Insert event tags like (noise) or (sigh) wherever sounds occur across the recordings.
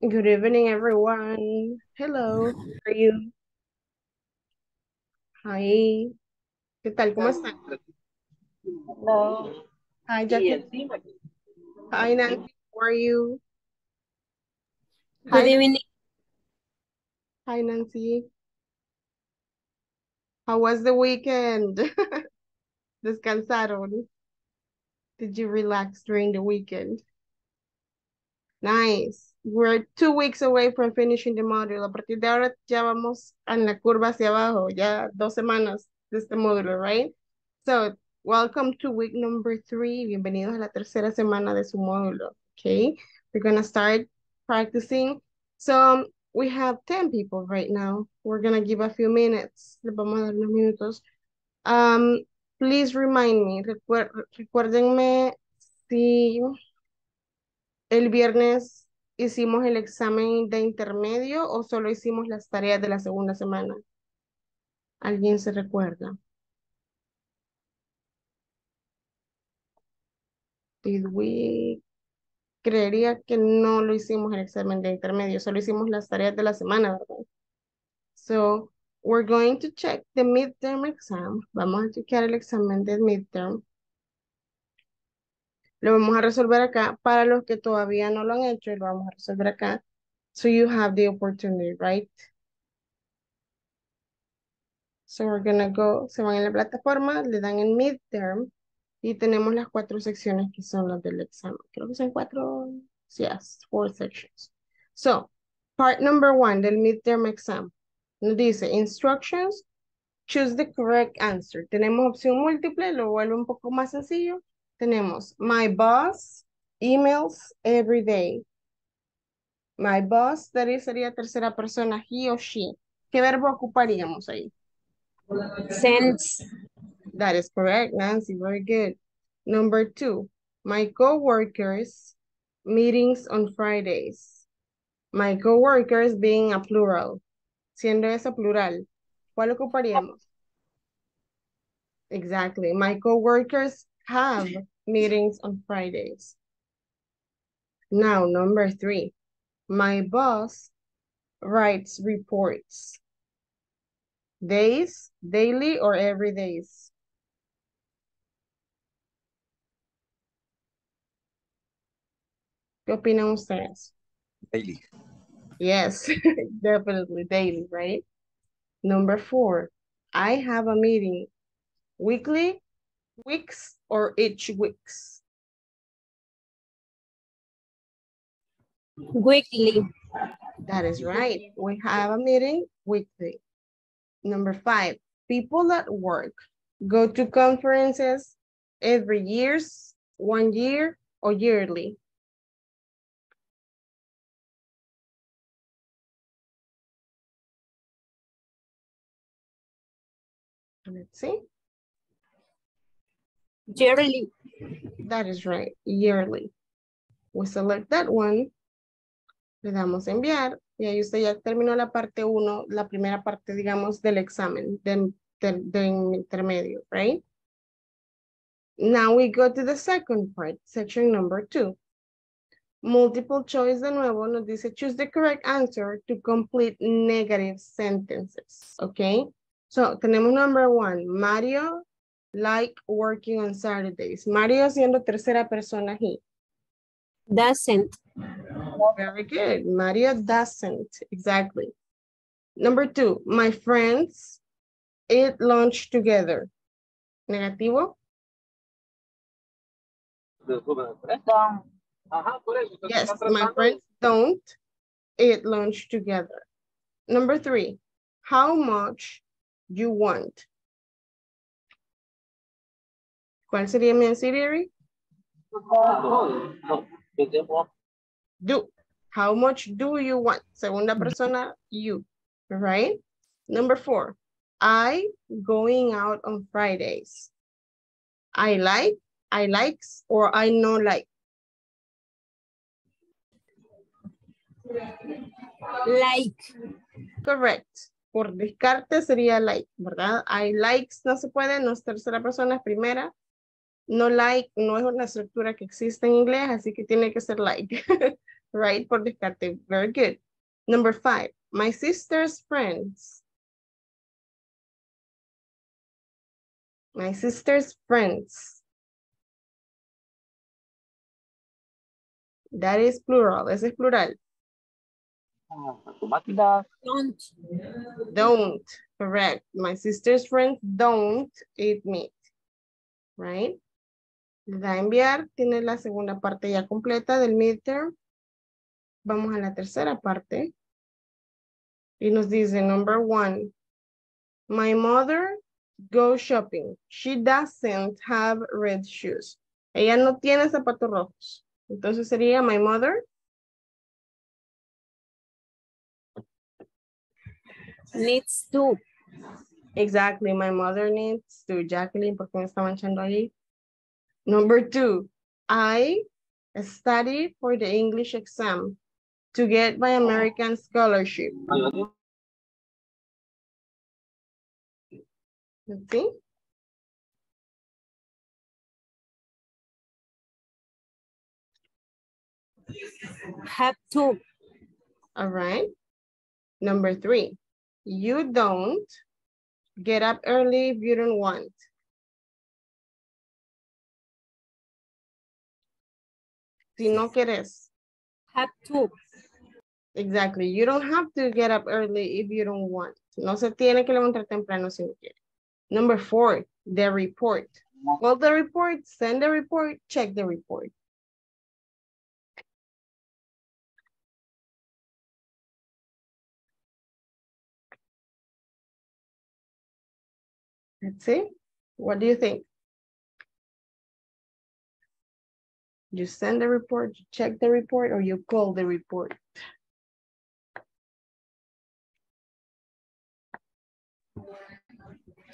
Good evening, everyone. Hello, how are you? Hi. ¿Qué tal? ¿Cómo están? Hello. Hi, Jackie. Hi, Nancy. How are you? Good Hi, evening. hi, Nancy. How was the weekend? (laughs) ¿Descansaron? Did you relax during the weekend? Nice. We're two weeks away from finishing the module. A partir de ahora ya vamos en la curva hacia abajo, ya dos semanas de este módulo, right? So, welcome to week number three. Bienvenidos a la tercera semana de su módulo, okay? We're gonna start practicing. So, we have 10 people right now. We're gonna give a few minutes. Le vamos a dar unos minutos. Um, please remind me, recuérdenme si el viernes hicimos el examen de intermedio o solo hicimos las tareas de la segunda semana. ¿Alguien se recuerda? Did we... Creería que no lo hicimos el examen de intermedio, solo hicimos las tareas de la semana, ¿verdad? So, we're going to check the midterm exam. Vamos a chequear el examen de midterm. Lo vamos a resolver acá. Para los que todavía no lo han hecho, lo vamos a resolver acá. So you have the opportunity, right? So we're gonna go, se van en la plataforma, le dan en midterm y tenemos las cuatro secciones que son las del examen. Creo que son cuatro, yes, four sections. So, part number one del midterm exam. Nos dice instructions, choose the correct answer. Tenemos opción múltiple, lo vuelve un poco más sencillo. Tenemos my boss emails every day. My boss, that is, sería tercera persona, he o she. ¿Qué verbo ocuparíamos ahí? Sends That is correct, Nancy. Very good. Number two, my coworkers meetings on Fridays. My coworkers being a plural. Siendo esa plural. ¿Cuál ocuparíamos? Exactly. My coworkers have meetings on Fridays. Now, number three, my boss writes reports. Days, daily, or every days? ¿Qué opinan ustedes? Daily. Yes, (laughs) definitely daily, right? Number four, I have a meeting weekly, weeks, or each weeks. weekly. That is right. We have a meeting weekly. Number five, people at work go to conferences every years, one year, or yearly. Let's see. Yearly. That is right, yearly. We select that one. Le damos a enviar y ahí usted ya terminó la parte uno, la primera parte, digamos, del examen de, de, de intermedio, right? Now we go to the second part, section number two. Multiple choice de nuevo nos dice choose the correct answer to complete negative sentences, okay? So tenemos number one, Mario like working on Saturdays. Mario siendo tercera persona he. Doesn't. Very good. Mario doesn't. Exactly. Number two, my friends eat lunch together. Negativo? Don't. Ajá, por eso. Yes, my friends don't eat lunch together. Number three, how much you want? ¿Cuál sería mi auxiliary? Do. How much do you want? Segunda persona, you, right? Number four, I going out on Fridays. I like, I likes, or I no like. Like. Correct. Por descarte sería like, ¿verdad? I likes no se puede, no es tercera persona, es primera. No like no es una estructura que existe en inglés, así que tiene que ser like. (laughs) right? Por descarte. Very good. Number five, my sister's friends. My sister's friends. That is plural. Ese es plural. Don't. Don't. Correct. My sister's friends don't eat meat. Right? Da a enviar. Tiene la segunda parte ya completa del midterm. Vamos a la tercera parte. Y nos dice, number one, my mother goes shopping. She doesn't have red shoes. Ella no tiene zapatos rojos. Entonces sería my mother. Needs to. Exactly, my mother needs to. Jacqueline, ¿por qué me está manchando ahí? Number two, I study for the English exam to get my American scholarship. Let's. Have to. All right. Number three, you don't get up early if you don't want. Si no quieres. Have to. Exactly. You don't have to get up early if you don't want. No se tiene que levantar temprano si no quiere. Number four, the report. Well, the report, send the report, check the report. Let's see. What do you think? You send the report, you check the report, or you call the report?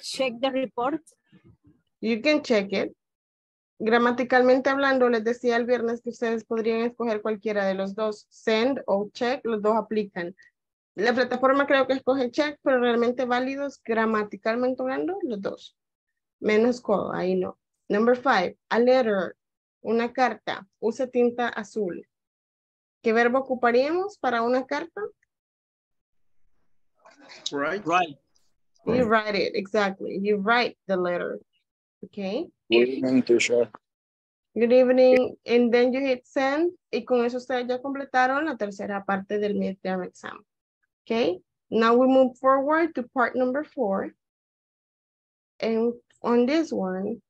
Check the report. You can check it. Gramaticalmente hablando, les decía el viernes que ustedes podrían escoger cualquiera de los dos, send o check, los dos aplican. La plataforma creo que escoge check, pero realmente válidos gramaticalmente hablando, los dos. Menos call, ahí no. Number five, a letter, una carta, usa tinta azul. ¿Qué verbo ocuparíamos para una carta? Right. Right. You write it, exactly. You write the letter, okay? Good evening, teacher. Good evening, and then you hit send, y con eso ustedes ya completaron la tercera parte del midterm exam. Okay, now we move forward to part number four. And on this one,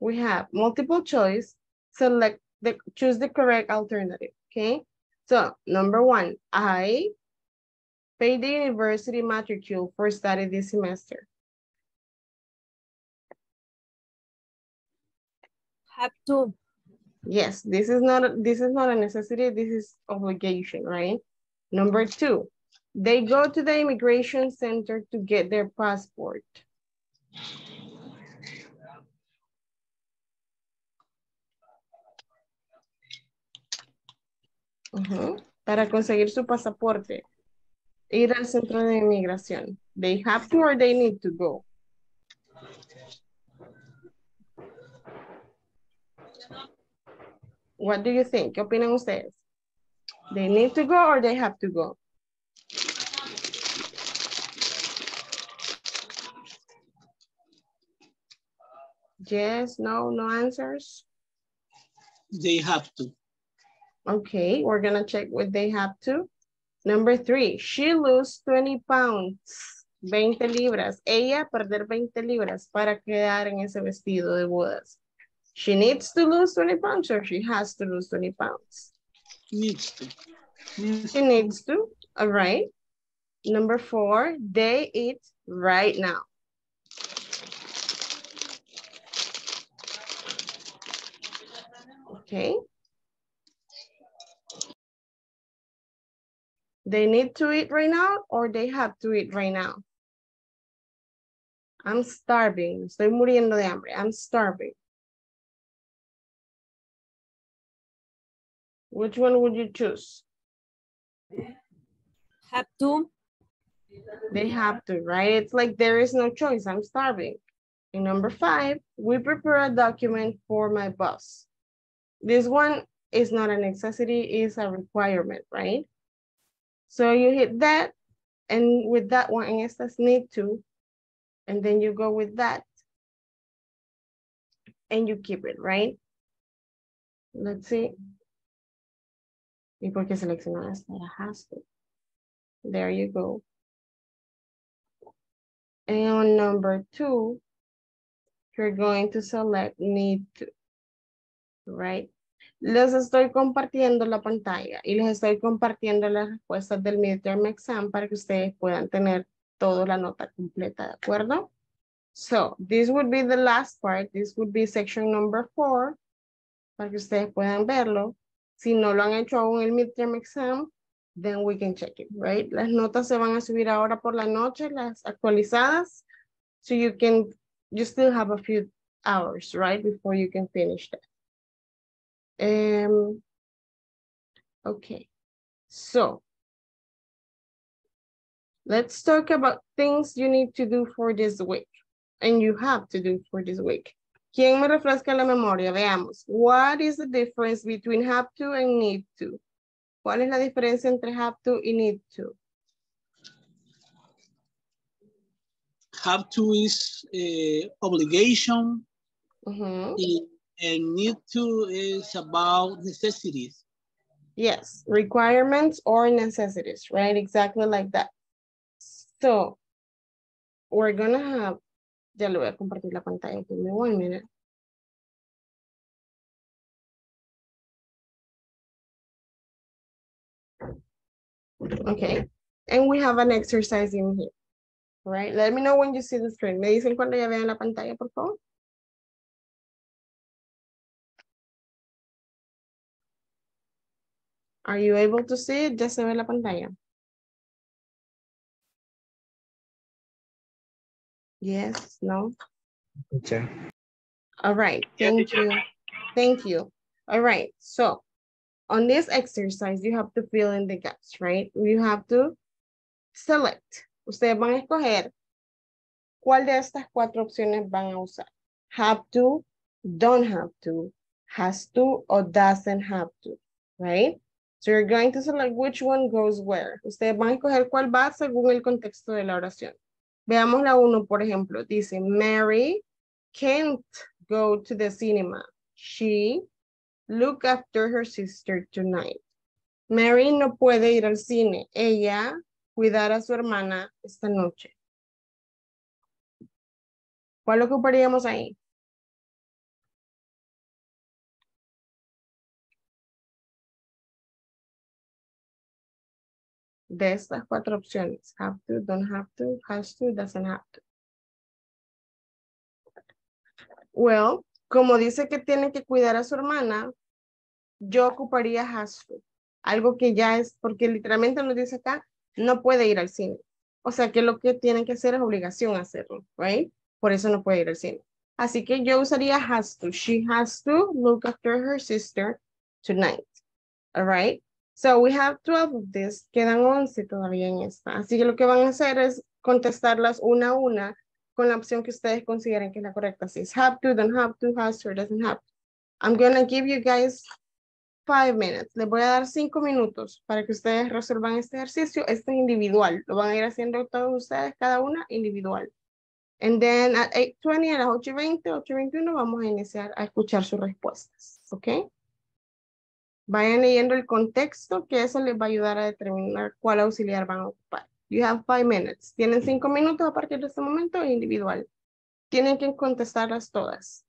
we have multiple choice, select the, choose the correct alternative, okay? So, number one, I pay the university matricule for study this semester. Have to. Yes, this is not, a- this is not a necessity, this is obligation, right? Number two, they go to the immigration center to get their passport. Para conseguir su pasaporte, ir al centro de inmigración. They have to or they need to go. What do you think? ¿Qué opinan ustedes? They need to go or they have to go? Yes, no, no answers? They have to. Okay, we're gonna check what they have to. Number three, she lose 20 pounds, 20 libras. Ella perder 20 libras para quedar en ese vestido de bodas. She needs to lose 20 pounds or she has to lose 20 pounds? Needs to. Needs She needs to, all right. Number four, they eat right now. Okay. They need to eat right now or they have to eat right now? I'm starving. Estoy muriendo de hambre. I'm starving. Which one would you choose? Have to. They have to, right? It's like there is no choice. I'm starving. And number five, we prepare a document for my boss. This one is not a necessity, is a requirement, right? So you hit that, and with that one, en estas need to, and then you go with that, and you keep it, right? Let's see. ¿Y por qué seleccionar esta? It has to. There you go. And on number two, you're going to select need to, right? Les estoy compartiendo la pantalla y les estoy compartiendo las respuestas del midterm exam para que ustedes puedan tener toda la nota completa, ¿de acuerdo? So, this would be the last part. This would be section number four, para que ustedes puedan verlo. Si no lo han hecho aún el midterm exam, then we can check it, right? Las notas se van a subir ahora por la noche, las actualizadas. So you can, you still have a few hours, right? Before you can finish that. Um, okay, so let's talk about things you need to do for this week and you have to do for this week. ¿Quién me refresca la memoria? Veamos. What is the difference between have to and need to? ¿Cuál es la diferencia entre have to y need to? Have to is uh, obligation Mhm. y- and need to is about necessities. Yes, requirements or necessities, right? Exactly like that. So, we're gonna have, ya le voy a compartir la pantalla, give me one minute. Okay, and we have an exercise in here, right? Let me know when you see the screen. Me dicen cuando ya vean la pantalla, por favor. Are you able to see it? Ya se ve la pantalla. Yes, no? All right, thank you. Thank you. All right, so on this exercise, you have to fill in the gaps, right? You have to select. Ustedes van a escoger cuál de estas cuatro opciones van a usar. Have to, don't have to, has to, or doesn't have to, right? So you're going to select which one goes where. Ustedes van a escoger cuál va según el contexto de la oración. Veamos la uno, por ejemplo. Dice, Mary can't go to the cinema. She look after her sister tonight. Mary no puede ir al cine. Ella cuidar a su hermana esta noche. ¿Cuál ocuparíamos ahí? De estas cuatro opciones. Have to, don't have to, has to, doesn't have to. Well, como dice que tiene que cuidar a su hermana, yo ocuparía has to. Algo que ya es, porque literalmente nos dice acá, no puede ir al cine. O sea que lo que tiene que hacer es obligación hacerlo, right? Por eso no puede ir al cine. Así que yo usaría has to. She has to look after her sister tonight. All right? So we have 12 of this. Quedan 11 todavía en esta. Así que lo que van a hacer es contestarlas una a una con la opción que ustedes consideren que es la correcta. Si es have to, don't have to, has to, doesn't have to. I'm gonna give you guys five minutes. Les voy a dar cinco minutos para que ustedes resuelvan este ejercicio. Este es individual. Lo van a ir haciendo todos ustedes, cada una individual. And then at 8.20, a las 8.20, 8.21, vamos a iniciar a escuchar sus respuestas. ¿Ok? Vayan leyendo el contexto, que eso les va a ayudar a determinar cuál auxiliar van a ocupar. You have five minutes. Tienen cinco minutos a partir de este momento individual. Tienen que contestarlas todas.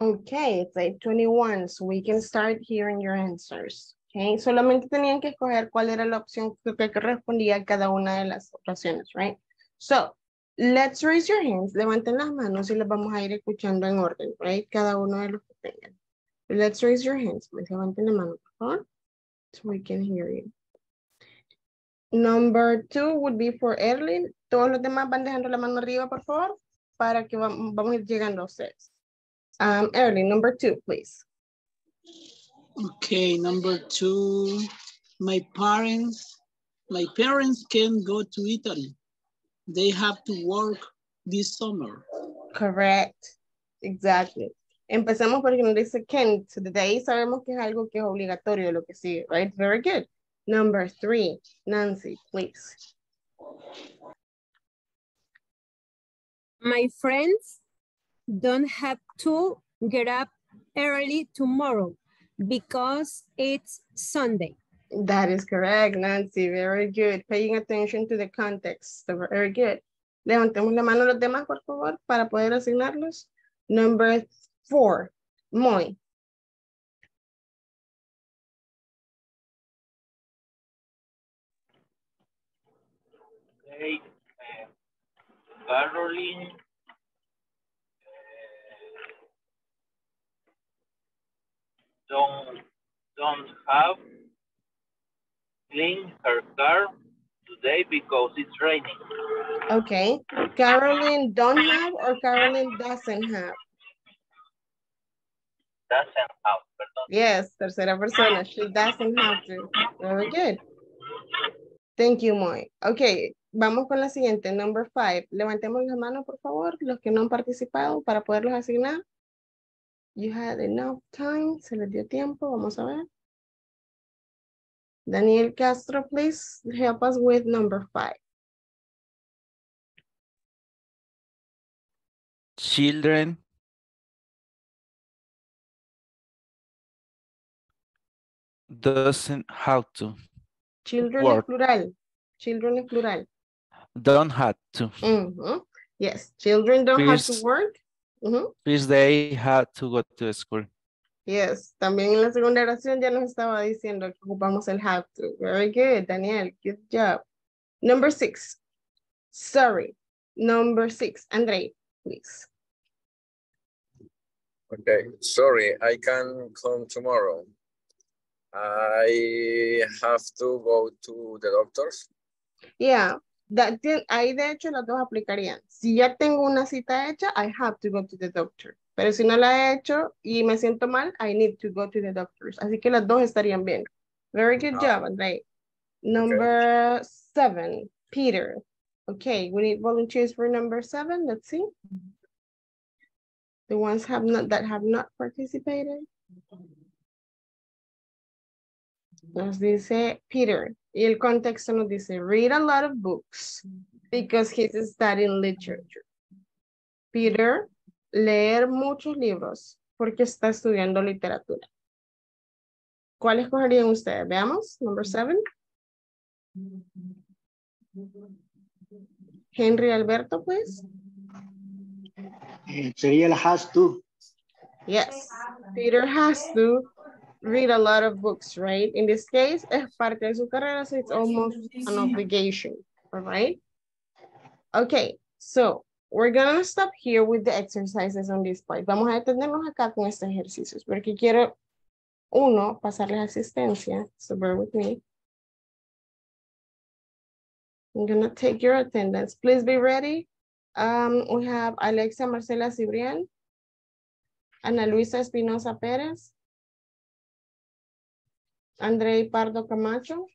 Okay, it's 8:21, so we can start hearing your answers. Okay, solamente tenían que escoger cuál era la opción que correspondía a cada una de las oraciones, right? So, let's raise your hands, levanten las manos y las vamos a ir escuchando en orden, right? Cada uno de los que tengan. Let's raise your hands, please. Levanten la mano, por favor, so we can hear you. Number two would be for Erlin. Todos los demás van dejando la mano arriba, por favor, para que vam- vamos a ir llegando a ustedes. Um, Erlin, number two, please. Okay, number two, my parents, my parents can go to Italy. They have to work this summer. Correct. Exactly. Empezamos porque nos dice can, so desde ahí sabemos que es algo que es obligatorio lo que sigue, right? Very good. Number three, Nancy, please. My friends don't have to get up early tomorrow because it's Sunday. That is correct, Nancy. Very good. Paying attention to the context. So very good. Levantemos la mano los demás, por favor, para poder asignarlos. Number four, Moy. Okay, uh, Caroline. Don't, don't have clean her car today because it's raining. Okay. Carolyn don't have or Carolyn doesn't have? Doesn't have, perdón. Yes, tercera persona. She doesn't have to. Very good. Thank you, Moy. Okay, vamos con la siguiente, number five. Levantemos la mano, por favor, los que no han participado para poderlos asignar. You had enough time, se les dio tiempo, vamos a ver. Daniel Castro, please help us with number five. Children doesn't have to, Children Work. plural. Children plural. don't have to. Mhm. Yes, children don't have to Please. Work. Mhm. Please they have to go to school. Yes, también en la segunda oración ya nos estaba diciendo que ocupamos el have to. Very good, Daniel. Good job. Number six. Sorry. Number six. Andre, please. Okay, sorry, I can come tomorrow. I have to go to the doctors. Yeah, that, ahí de hecho las dos aplicarían. Si ya tengo una cita hecha, I have to go to the doctor. Pero si no la he hecho y me siento mal, I need to go to the doctors. Así que las dos estarían bien. Very good Ah. job, Andre. Number seven, Peter. Okay, we need volunteers for number seven. Let's see. The ones have not that have not participated. Nos dice Peter. Y el contexto nos dice, read a lot of books because he's studying literature. Peter, leer muchos libros porque está estudiando literatura. ¿Cuál escogerían ustedes? Veamos, number seven. Henry Alberto, pues. Sería el has to. Yes, Peter has to read a lot of books, right? In this case, es parte de su carrera, so it's almost an obligation, all right? Okay, so we're gonna stop here with the exercises on this part. Vamos a detenernos acá con estos ejercicios, porque quiero, uno, pasarles asistencia, so bear with me. I'm gonna take your attendance. Please be ready. Um, we have Alexia Marcela Cibrián. Ana Luisa Espinosa Pérez. Andrei Pardo Camacho,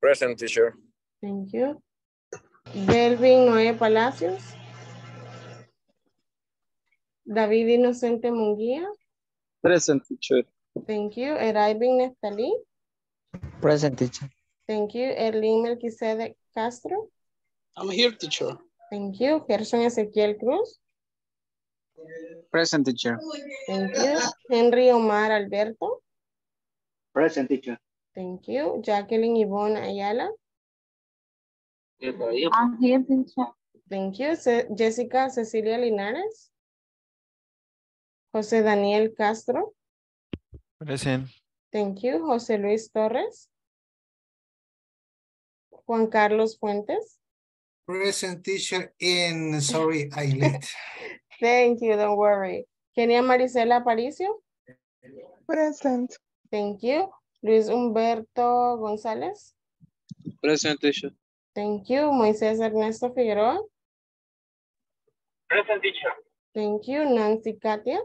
Present teacher. thank you. Delvin Noé Palacios. David Inocente Munguía, Present teacher. thank you. Eraivin Neftalí, Present teacher. thank you. Erlín Melquisedec Castro, I'm here, teacher. thank you. Gerson Ezequiel Cruz, Present teacher. thank you. Henry Omar Alberto, Present teacher. thank you. Jacqueline Yvonne Ayala, I'm here, teacher. thank you. Ce- Jessica Cecilia Linares, José Daniel Castro. Present. Thank you. José Luis Torres. Juan Carlos Fuentes. Present teacher in, sorry, I late. (laughs) Thank you, don't worry. Kenia Marisela Aparicio. Present. Thank you. Luis Humberto González. Present teacher. Thank you. Moisés Ernesto Figueroa. Present teacher. Thank you. Nancy Katia.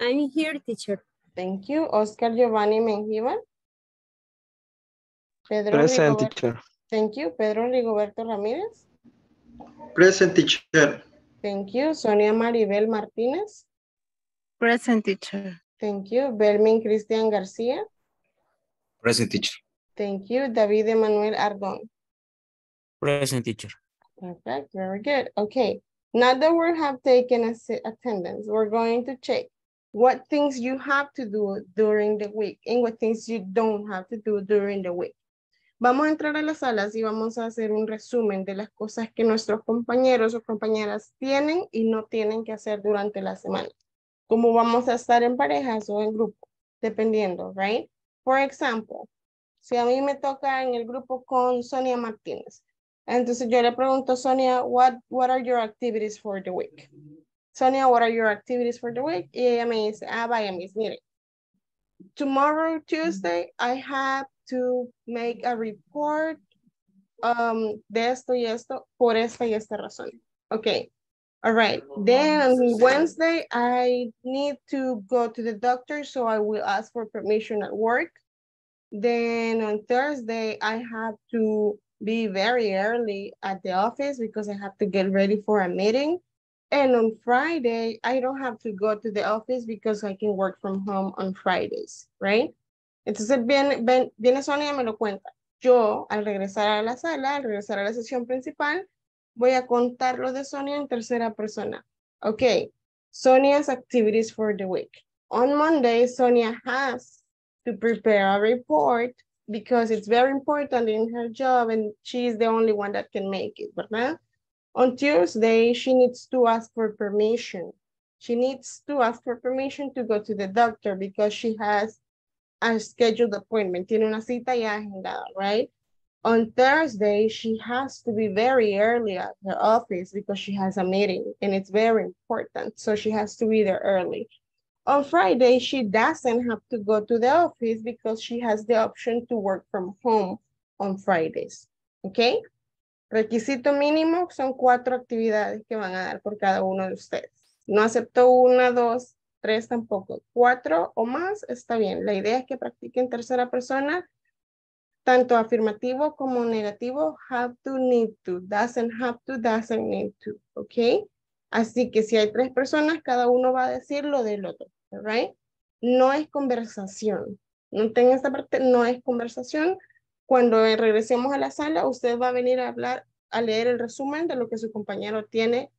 I'm here, teacher. Thank you. Oscar Giovanni Menjiva. Pedro Present Rigoberto- teacher. Thank you. Pedro Rigoberto Ramírez. Present teacher. Thank you. Sonia Maribel Martínez. Present teacher. Thank you. Belmin Cristian García. Present teacher. Thank you. David Emanuel Ardón. Present teacher. Perfect. Very good. Okay. Now that we have taken attendance, we're going to check what things you have to do during the week and what things you don't have to do during the week. Vamos a entrar a las salas y vamos a hacer un resumen de las cosas que nuestros compañeros o compañeras tienen y no tienen que hacer durante la semana. Como vamos a estar en parejas o en grupo, dependiendo, right? For example, si a mí me toca en el grupo con Sonia Martínez, entonces yo le pregunto, Sonia, what, what are your activities for the week? Sonia, what are your activities for the week? Y ella me dice, ah, vaya, mis, mire. Tomorrow, Tuesday, I have to make a report um, de esto y esto por esta y esta razón. Okay. All right. Then Wednesday, I need to go to the doctor, so I will ask for permission at work. Then on Thursday, I have to be very early at the office because I have to get ready for a meeting. And on Friday, I don't have to go to the office because I can work from home on Fridays, right? Entonces viene, viene Sonia y me lo cuenta. Yo, al regresar a la sala, al regresar a la sesión principal, voy a contar lo de Sonia en tercera persona. Okay, Sonia's activities for the week. On Monday, Sonia has to prepare a report because it's very important in her job and she's the only one that can make it, ¿verdad? On Tuesday, she needs to ask for permission. She needs to ask for permission to go to the doctor because she has a scheduled appointment. Tiene una cita ya agendada, right? On Thursday, she has to be very early at her office because she has a meeting and it's very important. So she has to be there early. On Friday, she doesn't have to go to the office because she has the option to work from home on Fridays. Okay? Requisito mínimo son cuatro actividades que van a dar por cada uno de ustedes. No acepto una, dos, tres tampoco. Cuatro o más está bien. La idea es que practiquen tercera persona, tanto afirmativo como negativo. Have to, need to. Doesn't have to, doesn't need to. ¿Ok? Así que si hay tres personas, cada uno va a decir lo del otro. Right? No es conversación. Noten esta parte, no es conversación. Cuando regresemos a la sala, usted va a venir a hablar, a leer el resumen de lo que su compañero tiene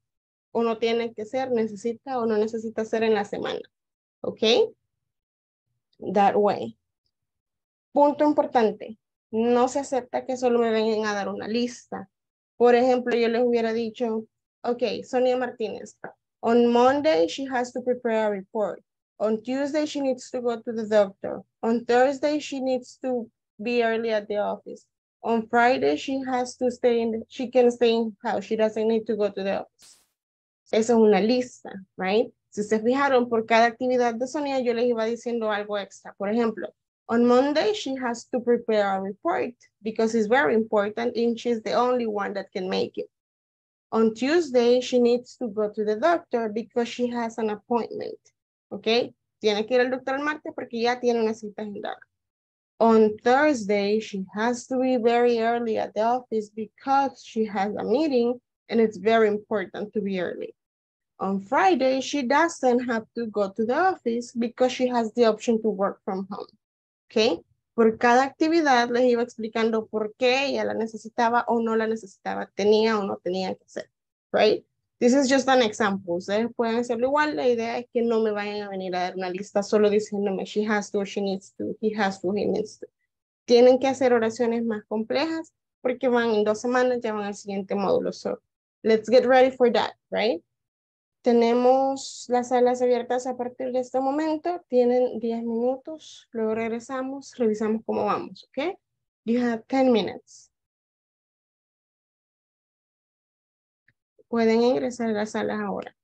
o no tiene que ser, necesita o no necesita hacer en la semana. ¿Ok? That way. Punto importante. No se acepta que solo me vengan a dar una lista. Por ejemplo, yo les hubiera dicho, ok, Sonia Martínez, on Monday she has to prepare a report. On Tuesday she needs to go to the doctor. On Thursday she needs to be early at the office. On Friday she has to stay in, the- she can stay in house. She doesn't need to go to the office. Esa es una lista, right? Si se fijaron, por cada actividad de Sonia, yo les iba diciendo algo extra. Por ejemplo, on Monday, she has to prepare a report because it's very important and she's the only one that can make it. On Tuesday, she needs to go to the doctor because she has an appointment. ¿Ok? Tiene que ir al doctor el martes porque ya tiene una cita agendada. On Thursday, she has to be very early at the office because she has a meeting and it's very important to be early. On Friday, she doesn't have to go to the office because she has the option to work from home. ¿Ok? Por cada actividad les iba explicando por qué ella la necesitaba o no la necesitaba, tenía o no tenía que hacer. Right? This is just an example. Ustedes pueden hacerlo igual. La idea es que no me vayan a venir a dar una lista solo diciéndome she has to, she needs to, he has to, he needs to. Tienen que hacer oraciones más complejas porque van en dos semanas, ya van al siguiente módulo. So let's get ready for that, right? Tenemos las salas abiertas a partir de este momento. Tienen 10 minutos. Luego regresamos, revisamos cómo vamos, ¿ok? You have 10 minutes. Pueden ingresar a las salas ahora.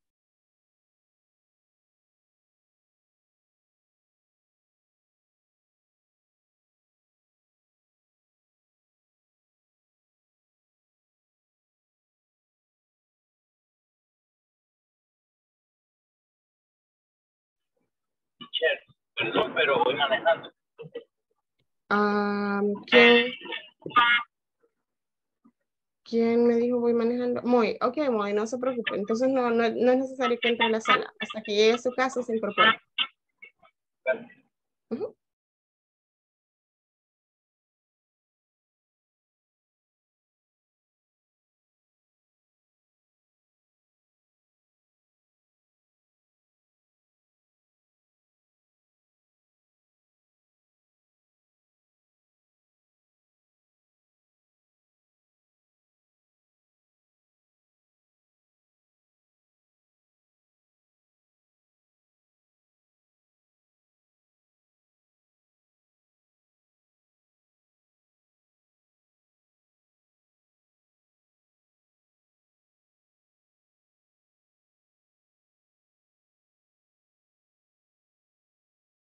Perdón, pero voy manejando. ¿quién, ¿Quién me dijo voy manejando? Muy, ok, muy, no se preocupe. Entonces no, no, no es necesario que entre a la sala. Hasta que llegue a su casa se incorpora. Ujú.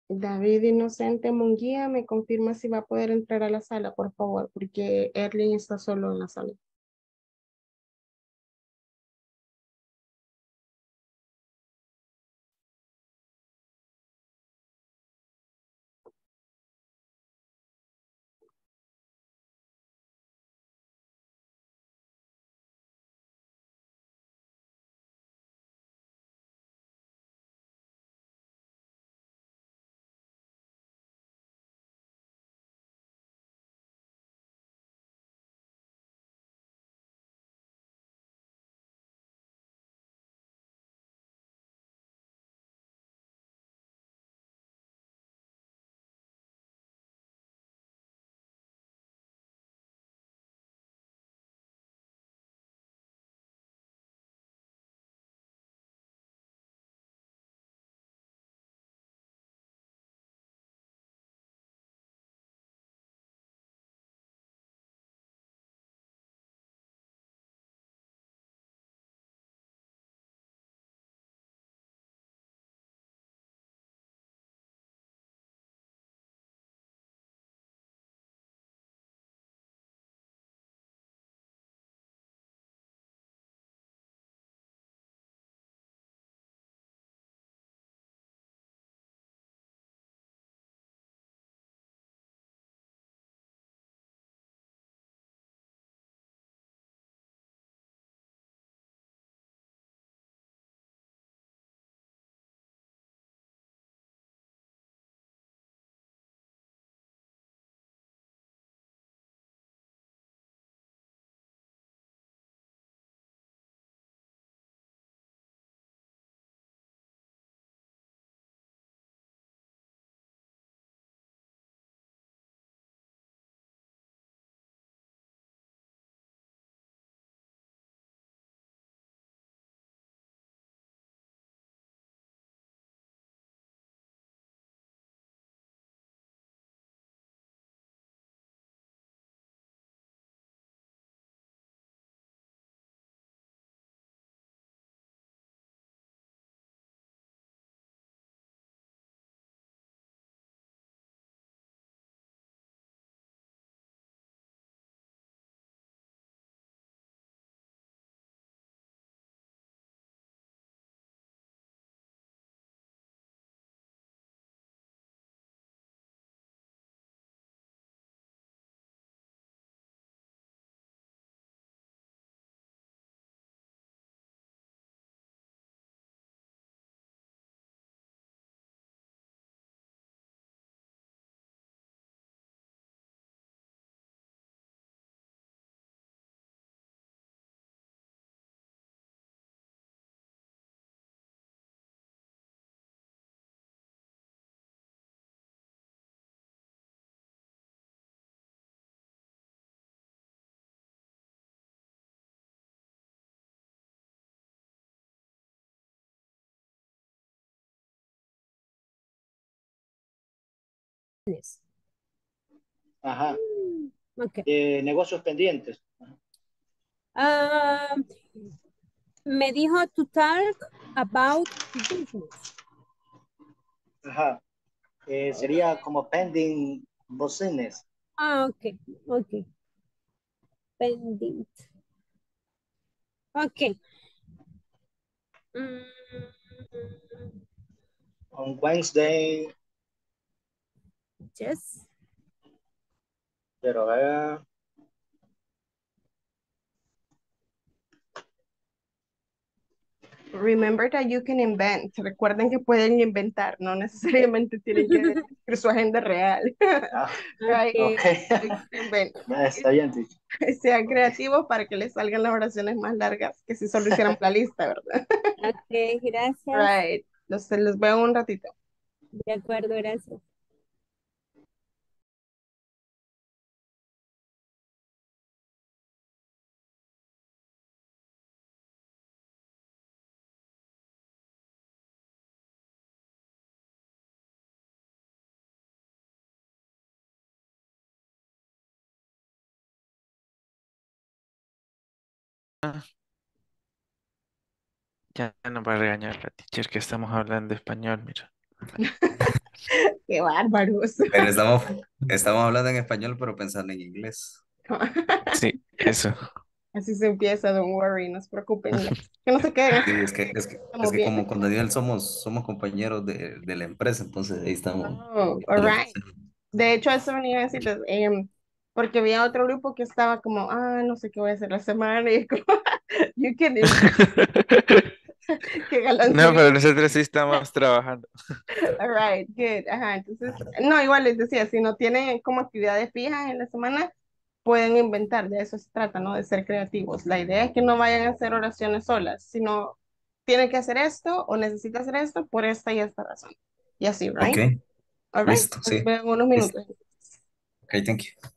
David Inocente Munguía, me confirma si va a poder entrar a la sala, por favor, porque Erling está solo en la sala. Ajá. Ok. De negocios pendientes. Ah, me dijo to talk about business. Ajá. Eh, sería como pending business. Ah, ok, ok. Pending. Ok. Mm, On Wednesday, yes. pero eh, Remember that you can invent. Recuerden que pueden inventar, no necesariamente (laughs) tienen que decir su agenda real. ah, (laughs) Right? (laughs) está bien, teacher. Sean creativos para que les salgan las oraciones más largas que si solo hicieran la lista, ¿verdad? Ok, gracias. Right. Los, los veo un ratito. De acuerdo, gracias. Ya no va a regañar la teacher que estamos hablando español, mira. (laughs) Qué bárbaros. Pero estamos, (laughs) estamos hablando en español, pero pensando en inglés. (laughs) Sí, eso. Así se empieza, don't worry, no se preocupen. Que no se queden. Sí, es que, es que, es que como con Daniel somos, somos compañeros de, de la empresa, entonces ahí estamos. Oh, all right. De hecho, eso venía a decirles, em, porque había otro grupo que estaba como, ah, no sé qué voy a hacer la semana, y como, (laughs) you can, (laughs) (laughs) qué galán No, pero nosotros sí estamos trabajando. All right, good. Ajá, entonces, no, igual les decía, si no tienen como actividades fijas en la semana, pueden inventar, de eso se trata, ¿no? De ser creativos. La idea es que no vayan a hacer oraciones solas, sino tienen que hacer esto o necesita hacer esto por esta y esta razón. Y así, right? Ok, All right, listo, sí. unos minutos. Ok, thank you.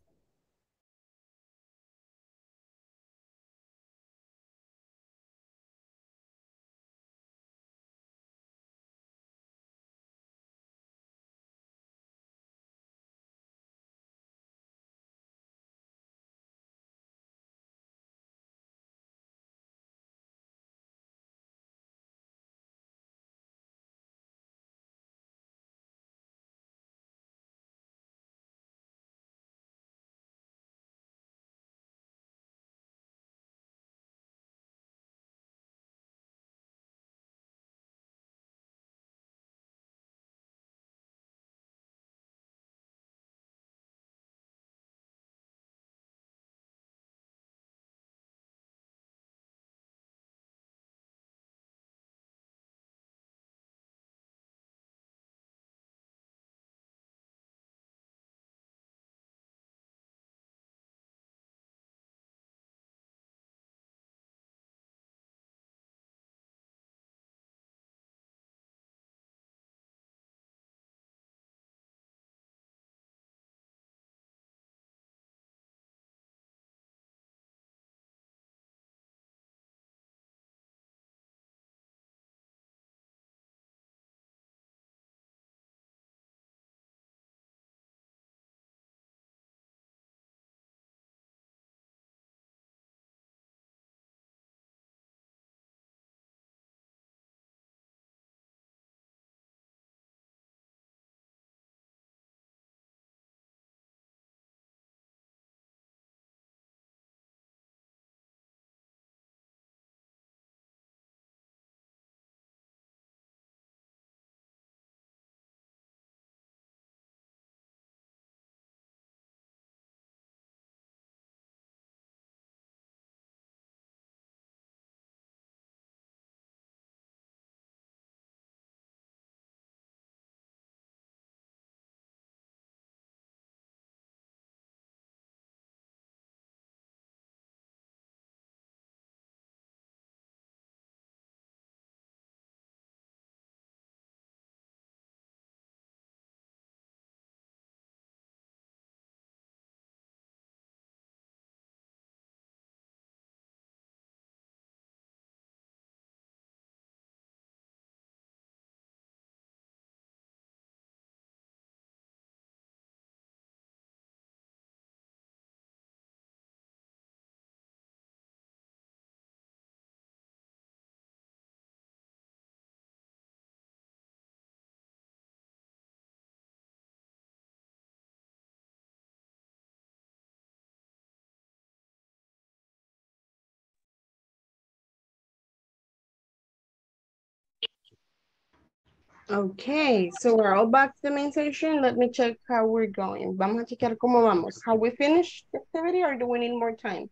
Okay, so we're all back to the main session. Let me check how we're going. Vamos a chequear cómo vamos. How we finished the activity or do we need more time?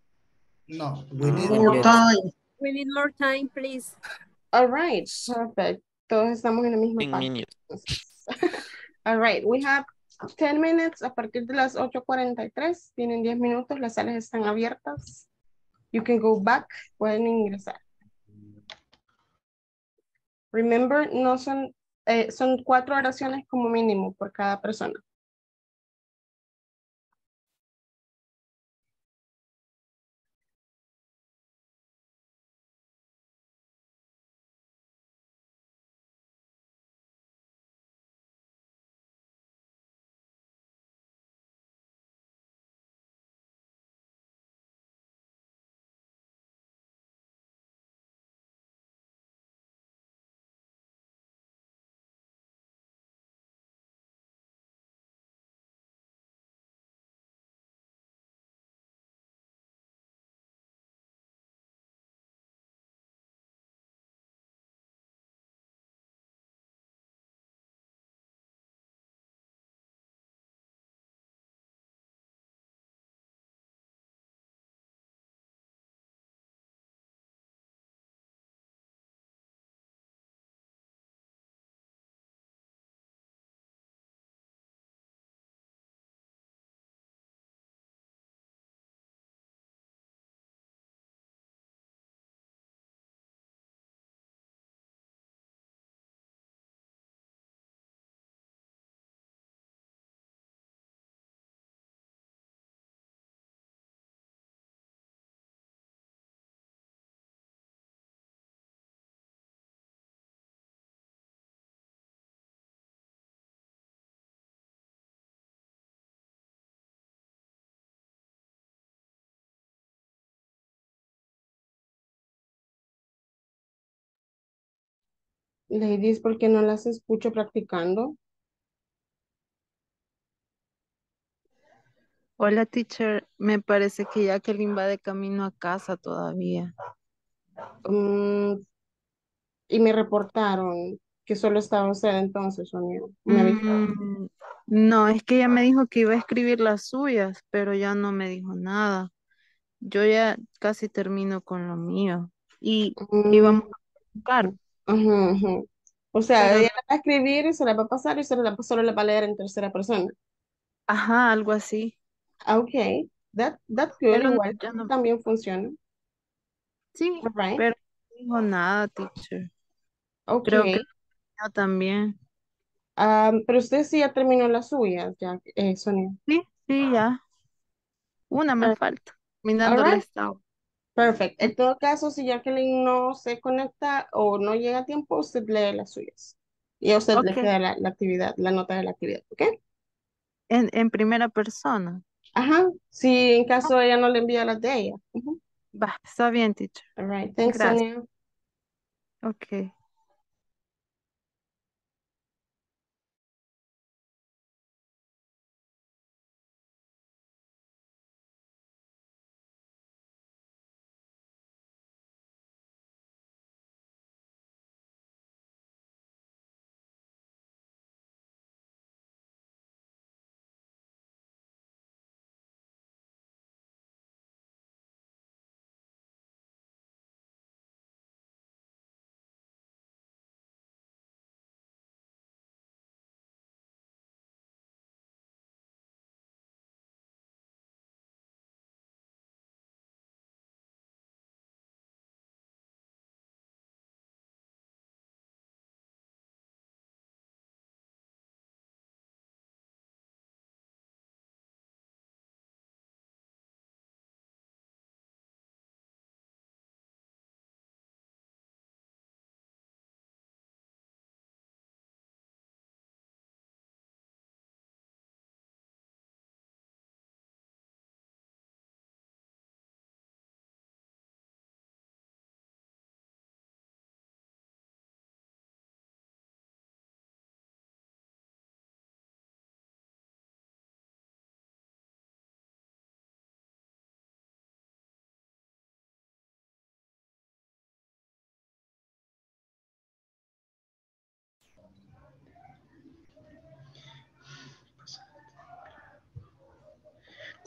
No, we need More more time. We need more time, please. All right, perfect. Todos estamos en la misma In página. minutes. (laughs) All right, we have 10 minutes a partir de las 8.43. Tienen 10 minutos, las salas están abiertas. You can go back, pueden ingresar. Remember, no son, eh, son cuatro oraciones como mínimo por cada persona. Ladies, ¿por qué no las escucho practicando? Hola, teacher. Me parece que Jacqueline va de camino a casa todavía. Mm, y me reportaron que solo estaba usted entonces, Sonia. Me. Mm, no, es que ella me dijo que iba a escribir las suyas, pero ya no me dijo nada. Yo ya casi termino con lo mío y íbamos a buscar. O sea, Pero ella la va a escribir y se la va a pasar y solo la, solo la va a leer en tercera persona. Ajá, algo así. Ah, Ok, that, that's good. Pero Igual ya no- también funciona. Sí, All right. pero no dijo nada, teacher. Ok. Creo que yo también. Ah, pero usted sí ya terminó las suyas, ya, eh, Sonia. Sí, sí, ya. Una me Ah, falta. all Mirando el right. estado. Perfect. En todo caso, si Jacqueline no se conecta o no llega a tiempo, usted lee las suyas. Y a usted le Ok. queda la, la actividad, la nota de la actividad, ¿ok? En, en primera persona. Ajá. Si en caso ella no le envía las de ella. Va, está bien, teacher. All right. Thanks, Gracias. Sonia. Ok.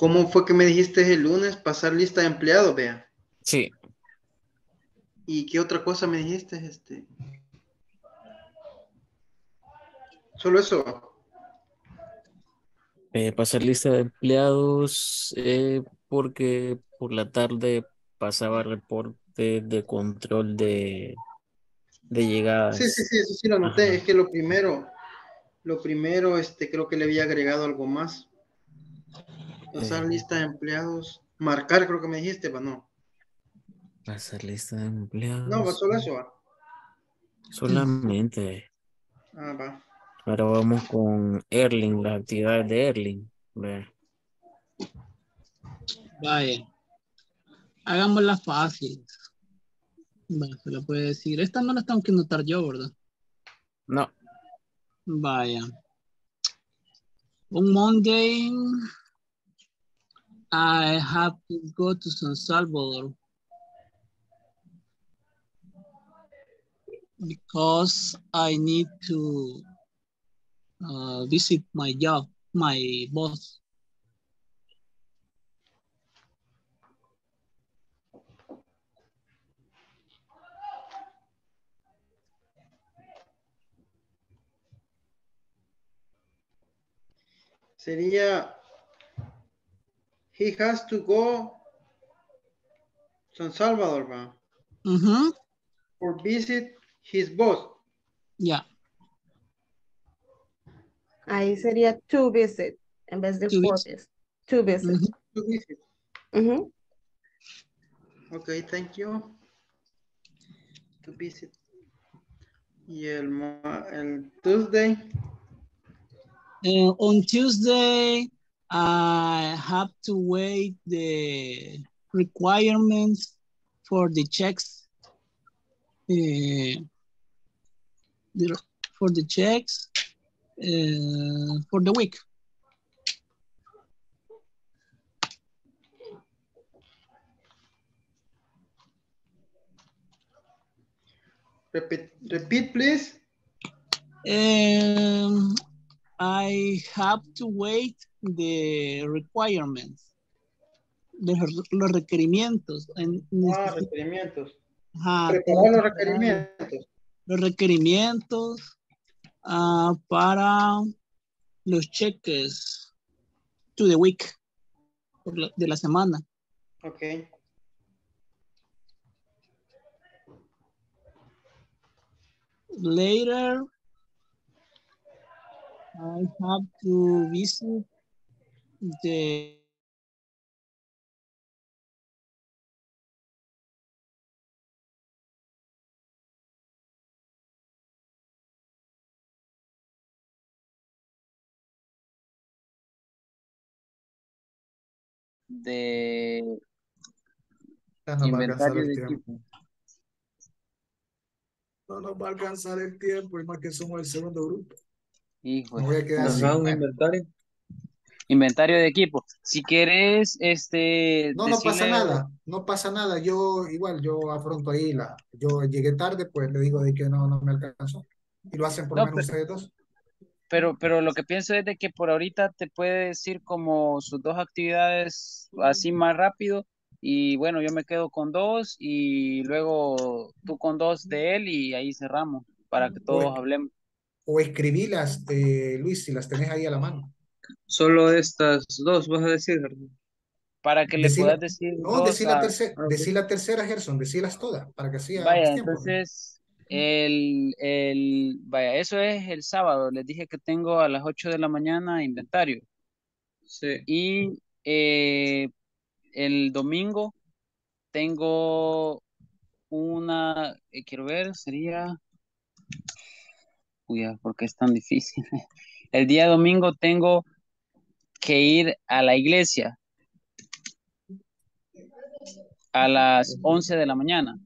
¿Cómo fue que me dijiste el lunes pasar lista de empleados, vea? Sí. ¿Y qué otra cosa me dijiste? Este? Solo eso. Eh, pasar lista de empleados eh, porque por la tarde pasaba reporte de control de, de llegadas. Sí, sí, sí, eso sí lo noté. Es que lo primero, lo primero, este, creo que le había agregado algo más. Pasar Eh. lista de empleados. Marcar, creo que me dijiste, ¿va no? Pasar lista de empleados. No, va solo eso, va. Solamente. Ah, va. Ahora vamos con Erling, las actividades de Erling. Vea. Vaya. Hagámosla fácil. Vaya, se la puede decir. Esta no la tengo que notar yo, ¿verdad? No. Vaya. On Monday, I have to go to San Salvador. Because I need to uh, visit my job, my boss. Sería, he has to go San Salvador, va. Mhm. For visit his boss. Yeah. Ahí sería to visit en vez de To for visit. visit. To visit. Mhm. To visit. Ujú. Okay, thank you. To visit. Y el, el Tuesday. Uh, on Tuesday, I have to wait the requirements for the checks. uh, the- for the checks uh, for the week. Repeat, repeat, please. Um, I have to wait the requirements. Los, los requerimientos. En- Ah, necesito- requerimientos. ajá, Preparar los requerimientos. Los requerimientos ah, para los cheques to the week la- de la semana. Okay. Later, I have to visit the de inventario de equipo. No nos va a alcanzar el tiempo, y más que somos el segundo grupo. Hijo Me voy a quedar Ajá, sin un bueno. inventario. Inventario de equipo. Si quieres, este, No, no pasa nada, no pasa nada. Yo igual, yo afronto ahí la, yo llegué tarde, pues le digo de que no, no me alcanzó. Y lo hacen por No, menos pero- ustedes dos. Pero, pero lo que pienso es de que por ahorita te puede decir como sus dos actividades así más rápido y bueno, yo me quedo con dos y luego tú con dos de él y ahí cerramos para que todos hablemos. O escribílas, eh, Luis, si las tenés ahí a la mano. Solo estas dos, vas a decir? Para que le Decí puedas decir No, decí la, tercera, ok. decí la tercera, Gerson, decílas todas, para que sea Vaya, entonces, el, el, vaya, eso es el sábado. Les dije que tengo a las 8 de la mañana inventario. Sí. Y eh, el domingo tengo una, eh, quiero ver, sería, uy, ¿por qué es tan difícil? (laughs) El día domingo tengo que ir a la iglesia a las 11 de la mañana.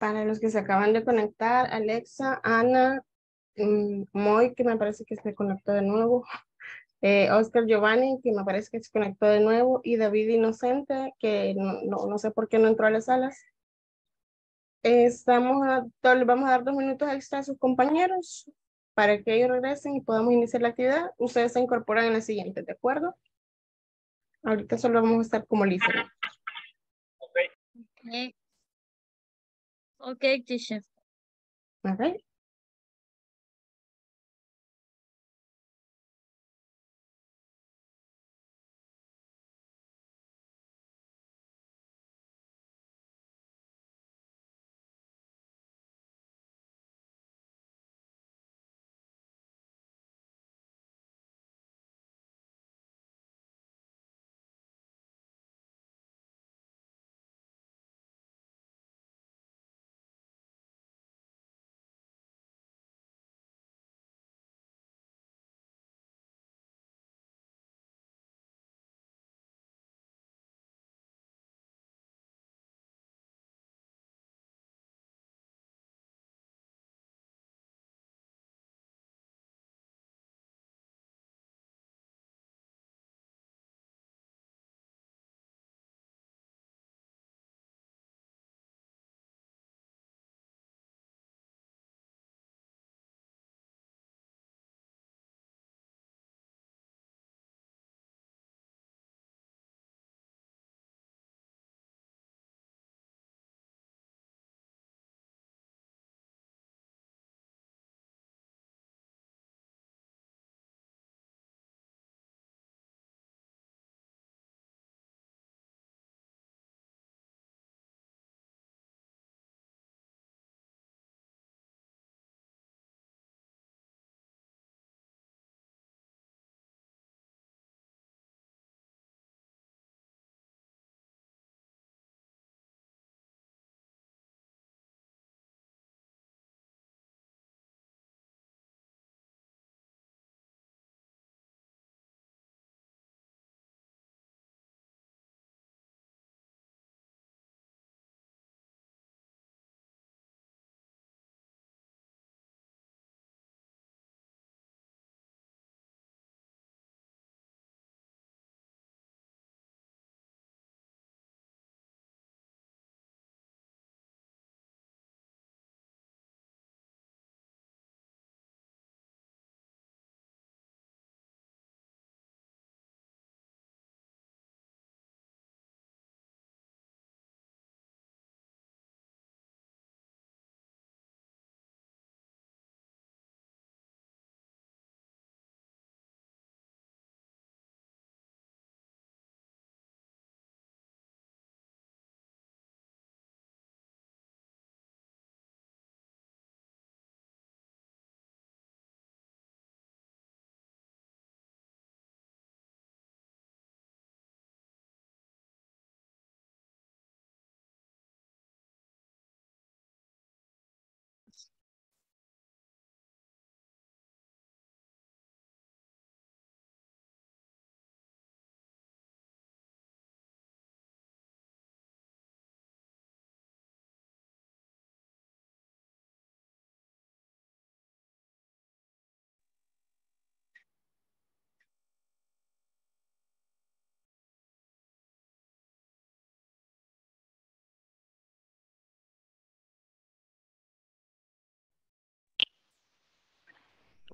Para los que se acaban de conectar, Alexa, Ana, mm, Moy, que me parece que se conectó de nuevo, (laughs) eh, Oscar Giovanni, que me parece que se conectó de nuevo, y David Inocente, que no, no, no sé por qué no entró a las salas. Estamos a, le vamos a dar dos minutos extra a sus compañeros para que ellos regresen y podamos iniciar la actividad. Ustedes se incorporan en la siguiente, ¿de acuerdo? Ahorita solo vamos a estar como listening. Okay. Okay, teacher. All right.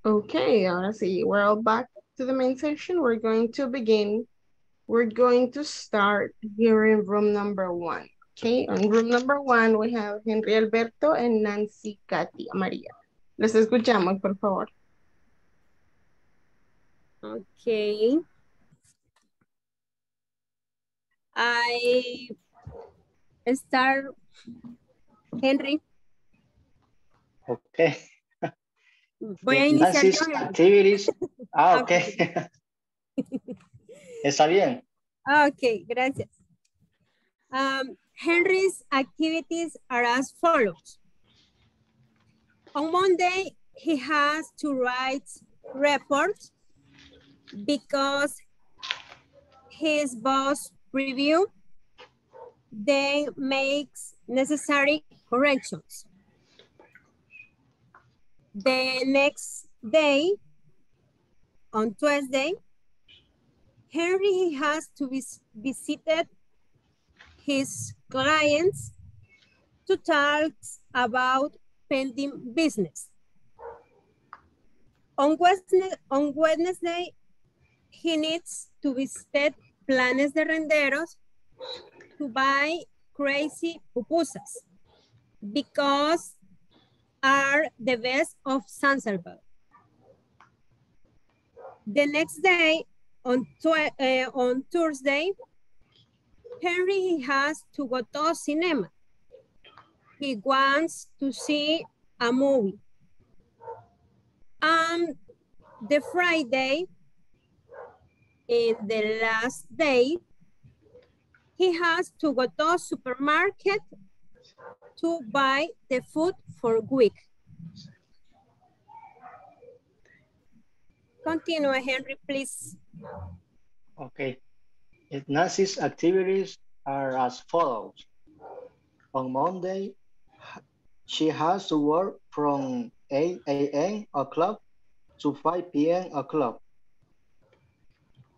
Okay, ahora sí, we're all back to the main session. We're going to begin. We're going to start here in room number one. Okay, on room number one, we have Henry Alberto and Nancy Katia María. Les escuchamos, por favor. Okay. I start Henry. Okay. Voy a iniciar yo. activities. (laughs) Ah, ok. (laughs) Está bien. Ah, Ok, gracias. Um, Henry's activities are as follows. On Monday, he has to write reports because his boss review, then makes necessary corrections. The next day, on Tuesday, Henry has to vis visited his clients to talk about pending business. On Wednesday, on Wednesday, he needs to visit Planes de Renderos to buy crazy pupusas because are the best of Zanzibar. The next day, on, uh, on Thursday, Henry has to go to cinema. He wants to see a movie. And the Friday, in the last day, he has to go to supermarket to buy the food for week. Continue, Henry, please. Okay. Nancy's activities are as follows. On Monday, she has to work from 8 a.m. o'clock to 5 p.m. o'clock.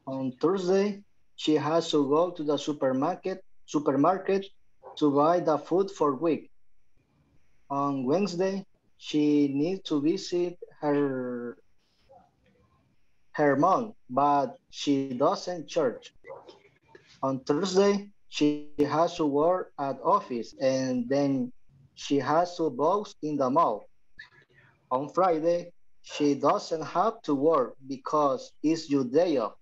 On Thursday, she has to go to the supermarket supermarket to buy the food for week. On Wednesday, she needs to visit her her mom, but she doesn't church. On Thursday, she has to work at office and then she has to box in the mall. On Friday, she doesn't have to work because it's off.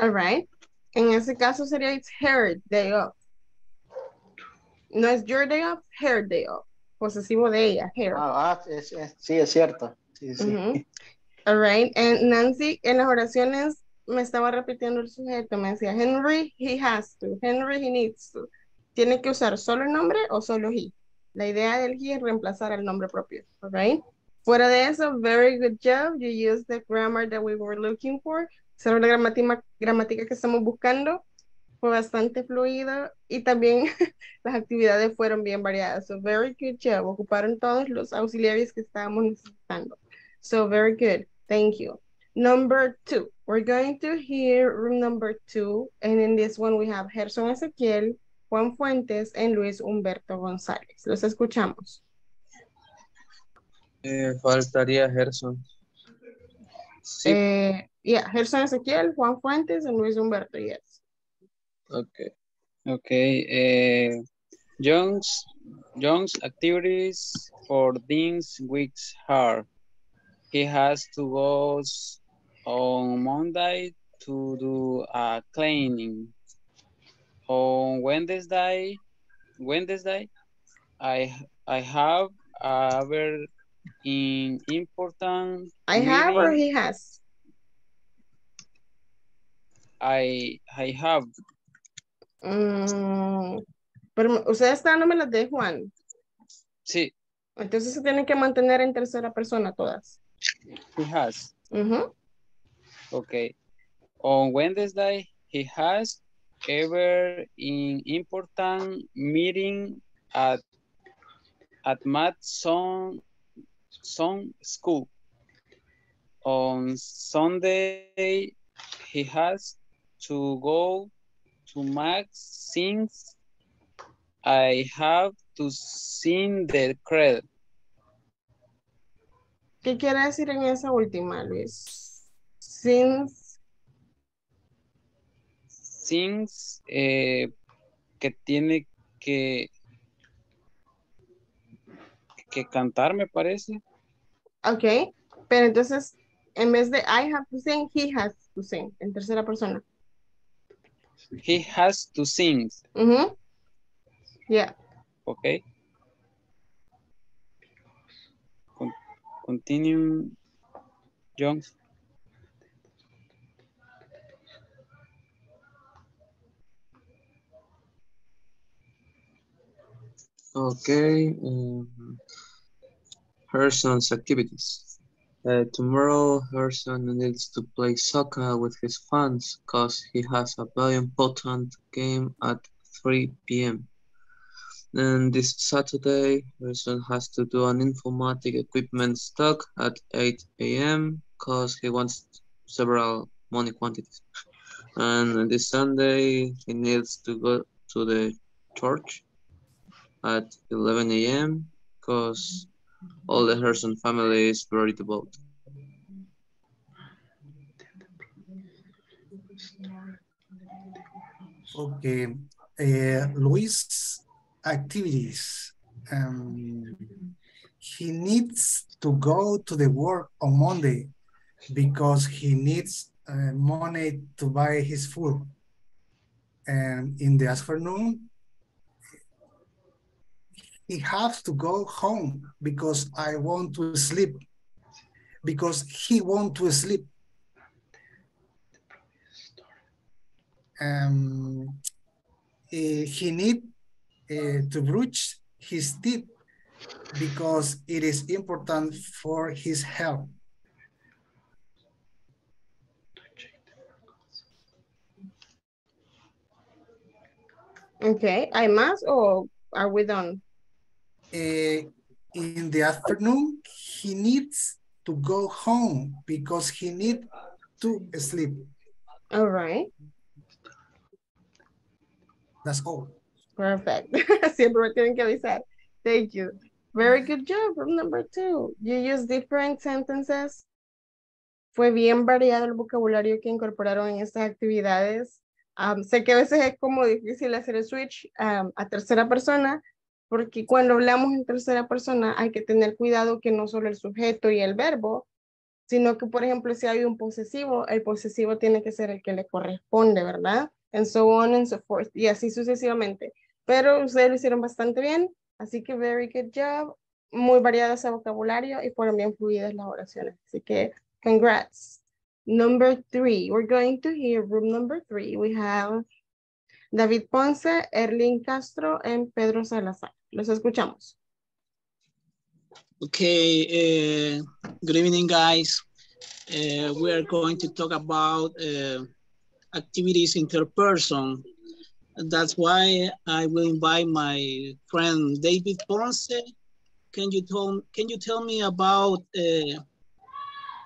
All right. En ese caso sería it's her day off. No es your day off, her day off. Posesivo de ella, her. Ah, ah es, es, sí, es cierto. Sí, sí. Uh -huh. All right. And Nancy, en las oraciones me estaba repitiendo el sujeto. Me decía, Henry, he has to. Henry, he needs to. ¿Tiene que usar solo el nombre o solo he? La idea del he es reemplazar el nombre propio. All right. Fuera de eso, very good job. You used the grammar that we were looking for. Sobre la gramática, gramática que estamos buscando. Fue bastante fluido y también (laughs) las actividades fueron bien variadas. So very good job. Ocuparon todos los auxiliares que estábamos necesitando. So very good. Thank you. Number two, we're going to hear room number two. And in this one we have Gerson Ezequiel, Juan Fuentes, and Luis Humberto González. Los escuchamos. Eh, faltaría Gerson. Sí. Eh, yeah, Gerson Ezequiel, Juan Fuentes, and Luis Humberto, yes. Okay. Okay. Uh, John's, John's activities for these weeks are he has to go on Monday to do a cleaning. On Wednesday, Wednesday, I I have a very in important. I have or he has. I I have. Mm, pero usted está dándome las de Juan. Sí. Entonces se tienen que mantener en tercera persona todas. He has. Uh -huh. Okay. On Wednesday, he has ever in important meeting at at math song song school. On Sunday, he has to go to Max since I have to sing the credit. ¿Qué quiere decir en esa última, Luis? Since. Since eh, que tiene que que cantar, me parece. Ok, pero entonces, en vez de I have to sing, he has to sing, en tercera persona. He has to sing. Uh -huh. Yeah. Okay. Con continue, John. Okay. Um, Herson's activities. Uh, tomorrow, Herson needs to play soccer with his fans because he has a very important game at 3 p.m. Then this Saturday, person has to do an informatic equipment stock at 8 a.m. because he wants several money quantities. And this Sunday, he needs to go to the church at 11 a.m. because all the Herson family is ready to vote. Okay, uh, Luis activities. Um, he needs to go to the work on Monday because he needs uh, money to buy his food. And in the afternoon, he has to go home because I want to sleep. Because he want to sleep. Um, eh, he need uh, to brush his teeth because it is important for his health. Okay, I must or are we done? Uh, in the afternoon, he needs to go home because he need to sleep. All right. That's all. Perfect. (laughs) Siempre me tienen que avisar. Thank you. Very good job from number two. You use different sentences. Fue bien variado el vocabulario que incorporaron en estas actividades. Um, sé que a veces es como difícil hacer el switch um, a tercera persona, porque cuando hablamos en tercera persona hay que tener cuidado que no solo el sujeto y el verbo, sino que, por ejemplo, si hay un posesivo, el posesivo tiene que ser el que le corresponde, ¿verdad? And so on and so forth, y así sucesivamente. Pero ustedes lo hicieron bastante bien, así que very good job. Muy variado ese vocabulario y fueron bien fluidas las oraciones. Así que, congrats. Number three, we're going to hear room number three. We have David Ponce, Erling Castro, and Pedro Salazar. Los escuchamos. Okay, uh, good evening, guys. Uh, we are going to talk about uh, activities interperson. That's why I will invite my friend David Ponce. Can you tell Can you tell me about uh,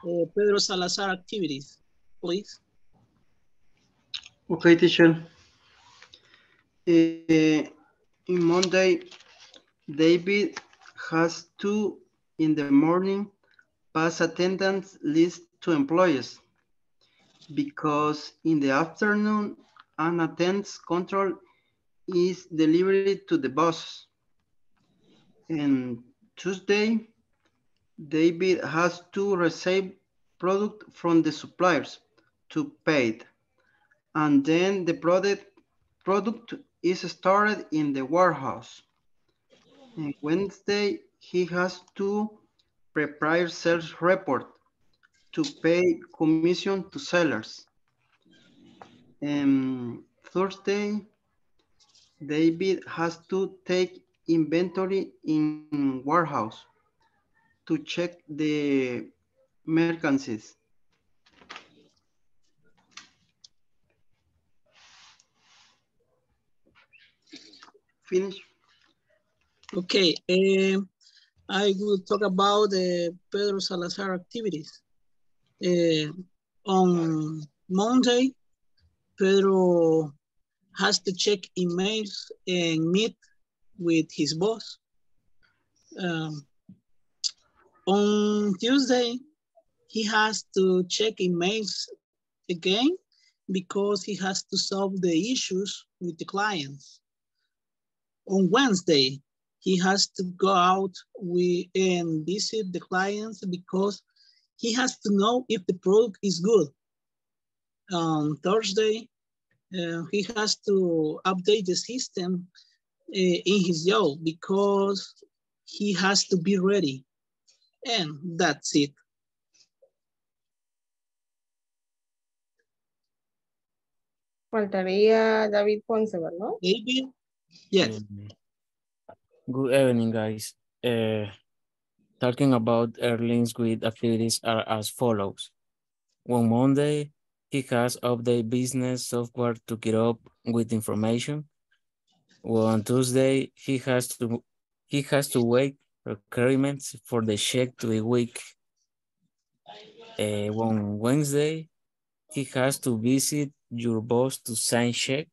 uh, Pedro Salazar activities, please? Okay, teacher. Uh, in Monday, David has to, in the morning, pass attendance list to employees because in the afternoon, an attendance control is delivered to the boss. And Tuesday, David has to receive product from the suppliers to paid. And then the product, product is stored in the warehouse. And Wednesday, he has to prepare sales report to pay commission to sellers. And Thursday, David has to take inventory in warehouse to check the merchandise. Finish. Okay, uh, I will talk about the Pedro Salazar activities. Uh, on Monday, Pedro has to check emails and meet with his boss. Um, on Tuesday, he has to check emails again because he has to solve the issues with the clients. On Wednesday, he has to go out with, and visit the clients because he has to know if the product is good. On Thursday, uh, he has to update the system uh, in his job because he has to be ready. And that's it. Faltaría David Ponce, ¿verdad? David? Yes. Mm. Good evening, guys. Uh, talking about Erling's grid activities are as follows. On Monday, he has update business software to keep up with information. On Tuesday, he has to he has to wait requirements for the check to be week. Uh, on Wednesday, he has to visit your boss to sign check.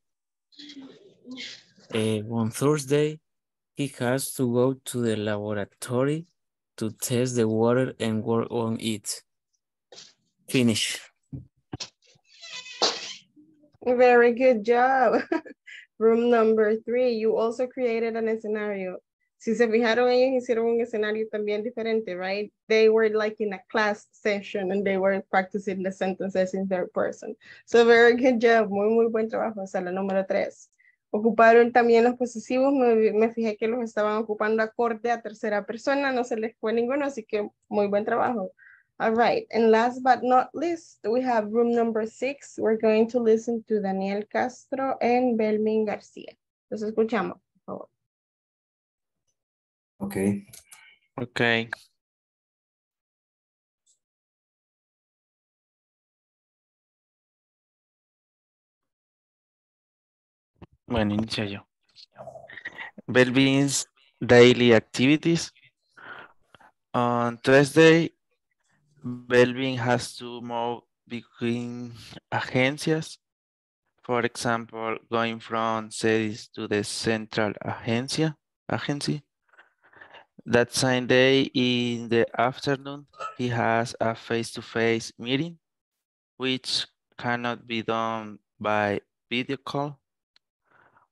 Uh, on Thursday, he has to go to the laboratory to test the water and work on it. Finish. Very good job. (laughs) Room number three, you also created an scenario. Si se fijaron, ellos hicieron un escenario también diferente, right? They were like in a class session and they were practicing the sentences in third person. So very good job, muy, muy buen trabajo, sala número tres. Ocuparon también los posesivos, me, me fijé que los estaban ocupando acorde a tercera persona, no se les fue ninguno, así que muy buen trabajo. All right, and last but not least, we have room number six. We're going to listen to Daniel Castro and Belmin García. Los escuchamos, por favor. Okay. Okay. Bueno, inicio yo. Belvin's daily activities. On Thursday, Belvin has to move between agencias. For example, going from cities to the central agencia, agency. That same day in the afternoon, he has a face-to-face -face meeting, which cannot be done by video call.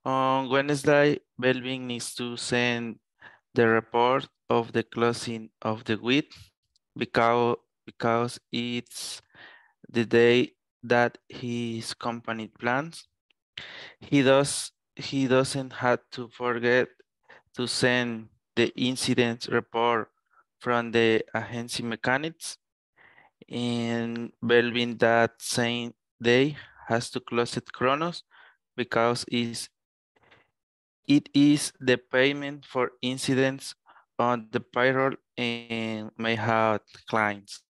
On Wednesday, Belvin needs to send the report of the closing of the week because, because it's the day that his company plans. He does he doesn't have to forget to send the incident report from the agency mechanics and Belvin that same day has to close it Kronos because is it is the payment for incidents on the payroll and may have clients.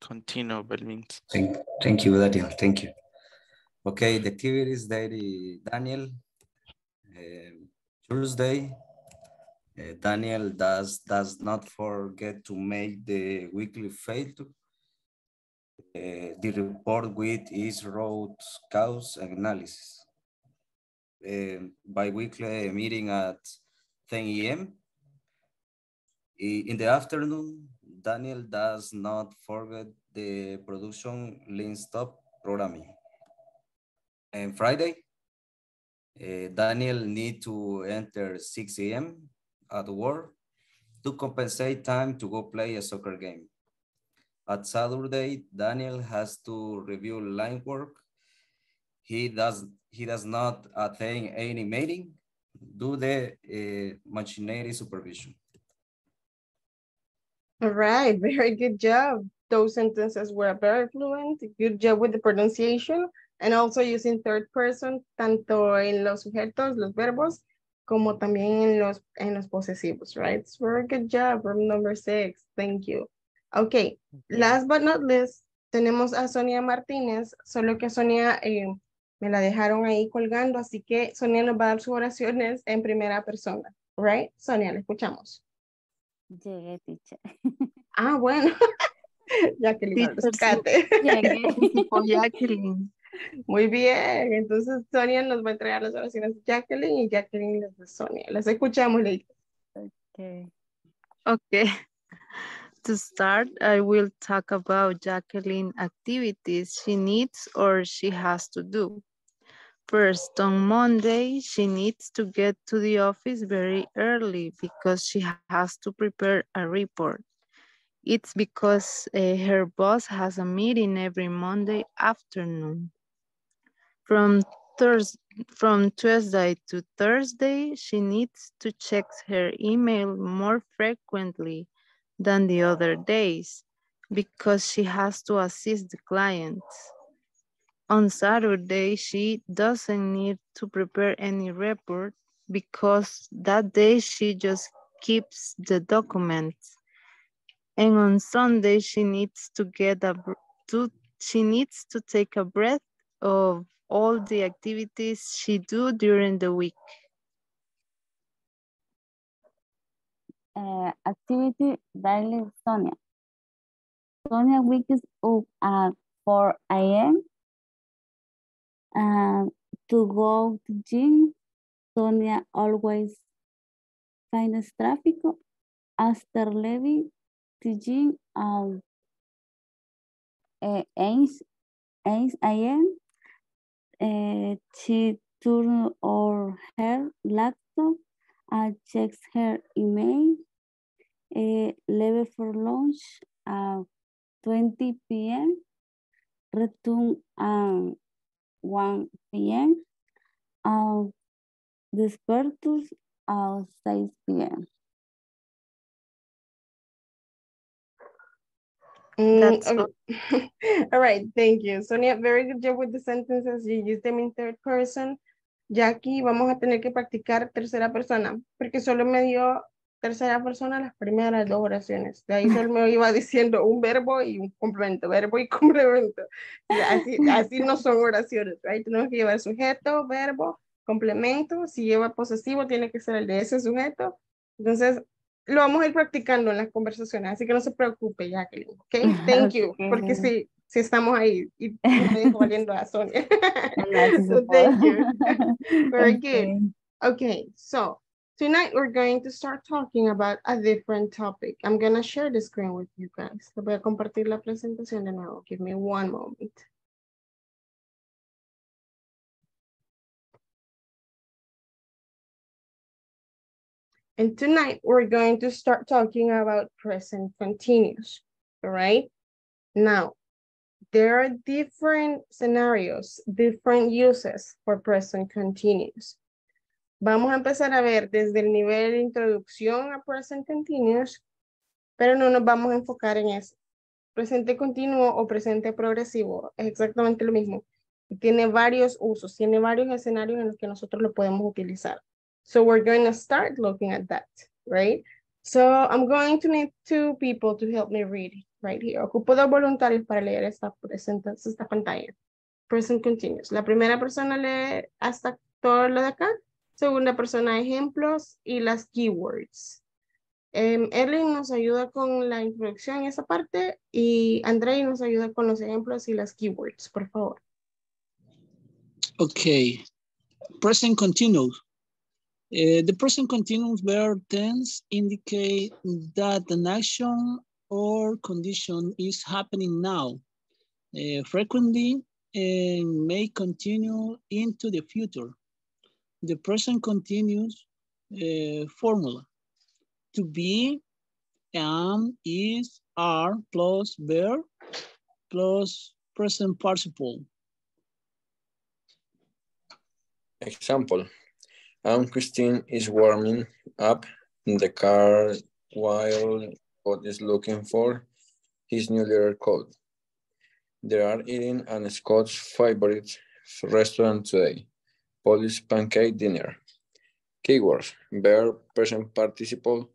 Continue, Belvin. Thank, thank you, Daniel. Thank you. Okay, the activities daily, Daniel. Um, Tuesday, uh, Daniel does does not forget to make the weekly fail. Uh, the report with his root cause analysis. Uh, bi-weekly meeting at 10 a.m. In the afternoon, Daniel does not forget the production lean stop programming. And Friday, uh, Daniel need to enter 6 a.m. at work to compensate time to go play a soccer game. At Saturday, Daniel has to review line work. He does, he does not attend any meeting, do the uh, machinery supervision. All right, very good job. Those sentences were very fluent. Good job with the pronunciation and also using third person, tanto en los sujetos, los verbos, como también en los, en los posesivos, right? It's very good job, room number six. Thank you. Okay, last but not least, tenemos a Sonia Martínez, solo que Sonia eh, me la dejaron ahí colgando, así que Sonia nos va a dar sus oraciones en primera persona, right? Sonia, le escuchamos. Llegué, teacher. Ah, bueno. (laughs) Jacqueline, rescate. Llegué, pues (laughs) Jacqueline. Muy bien, entonces Sonia nos va a entregar las oraciones de Jacqueline y Jacqueline las de Sonia. Las escuchamos, Leila. Okay. Okay. To start, I will talk about Jacqueline activities she needs or she has to do. First, on Monday, she needs to get to the office very early because she has to prepare a report. It's because uh, her boss has a meeting every Monday afternoon. From, Thurs from Tuesday to Thursday, she needs to check her email more frequently than the other days because she has to assist the clients. On Saturday, she doesn't need to prepare any report because that day she just keeps the documents. And on Sunday, she needs to get a to she needs to take a breath of all the activities she do during the week. Uh, activity daily Sonia. Sonia wakes up at 4 a.m. and to go to gym. Sonia always finds traffic after leaving the gym at uh, 8, 8 a.m. Uh, she turns on her laptop and checks her email. Uh, leave for lunch at 20 p.m. Return at 1 p.m. and despertus at 6 p.m. That's okay. (laughs) all right, thank you. Sonia, very good job with the sentences. You used them in third person. Jackie, vamos a tener que practicar tercera persona, porque solo me dio tercera persona las primeras dos oraciones. De ahí solo me iba (laughs) diciendo un verbo y un complemento, verbo y (laughs) complemento. Y así, así no son oraciones, right? Tenemos que llevar sujeto, verbo, complemento. Si lleva posesivo, tiene que ser el de ese sujeto. Entonces, lo vamos a ir practicando en las conversaciones, así que no se preocupe, Jacqueline, ¿ok? Thank you, porque sí, sí estamos ahí y me dejo (laughs) valiendo a Sonia. so thank you. Very good. Okay, so tonight we're going to start talking about a different topic. I'm going to share the screen with you guys. Le voy a compartir la presentación de nuevo. Give me one moment. And tonight we're going to start talking about present continuous, all right? Now, there are different scenarios, different uses for present continuous. Vamos a empezar a ver desde el nivel de introducción a present continuous, pero no nos vamos a enfocar en eso. Presente continuo o presente progresivo es exactamente lo mismo. Tiene varios usos, tiene varios escenarios en los que nosotros lo podemos utilizar. So we're going to start looking at that, right? So I'm going to need two people to help me read right here. Ocupo dos voluntarios para leer esta, esta pantalla. Present continuous. La primera persona lee hasta todo lo de acá. Segunda persona ejemplos y las keywords. Um, Erling nos ayuda con la introducción en esa parte y Andrei nos ayuda con los ejemplos y las keywords, por favor. Okay. Present continuous. Uh, the present continuous verb tense indicate that an action or condition is happening now, uh, frequently and may continue into the future. The present continuous uh, formula to be, am, is, are, plus verb, plus present participle. Example, um, Christine is warming up in the car while God is looking for his new leather coat. They are eating an Scott's favorite restaurant today, Polish pancake dinner. Keywords, verb, present participle,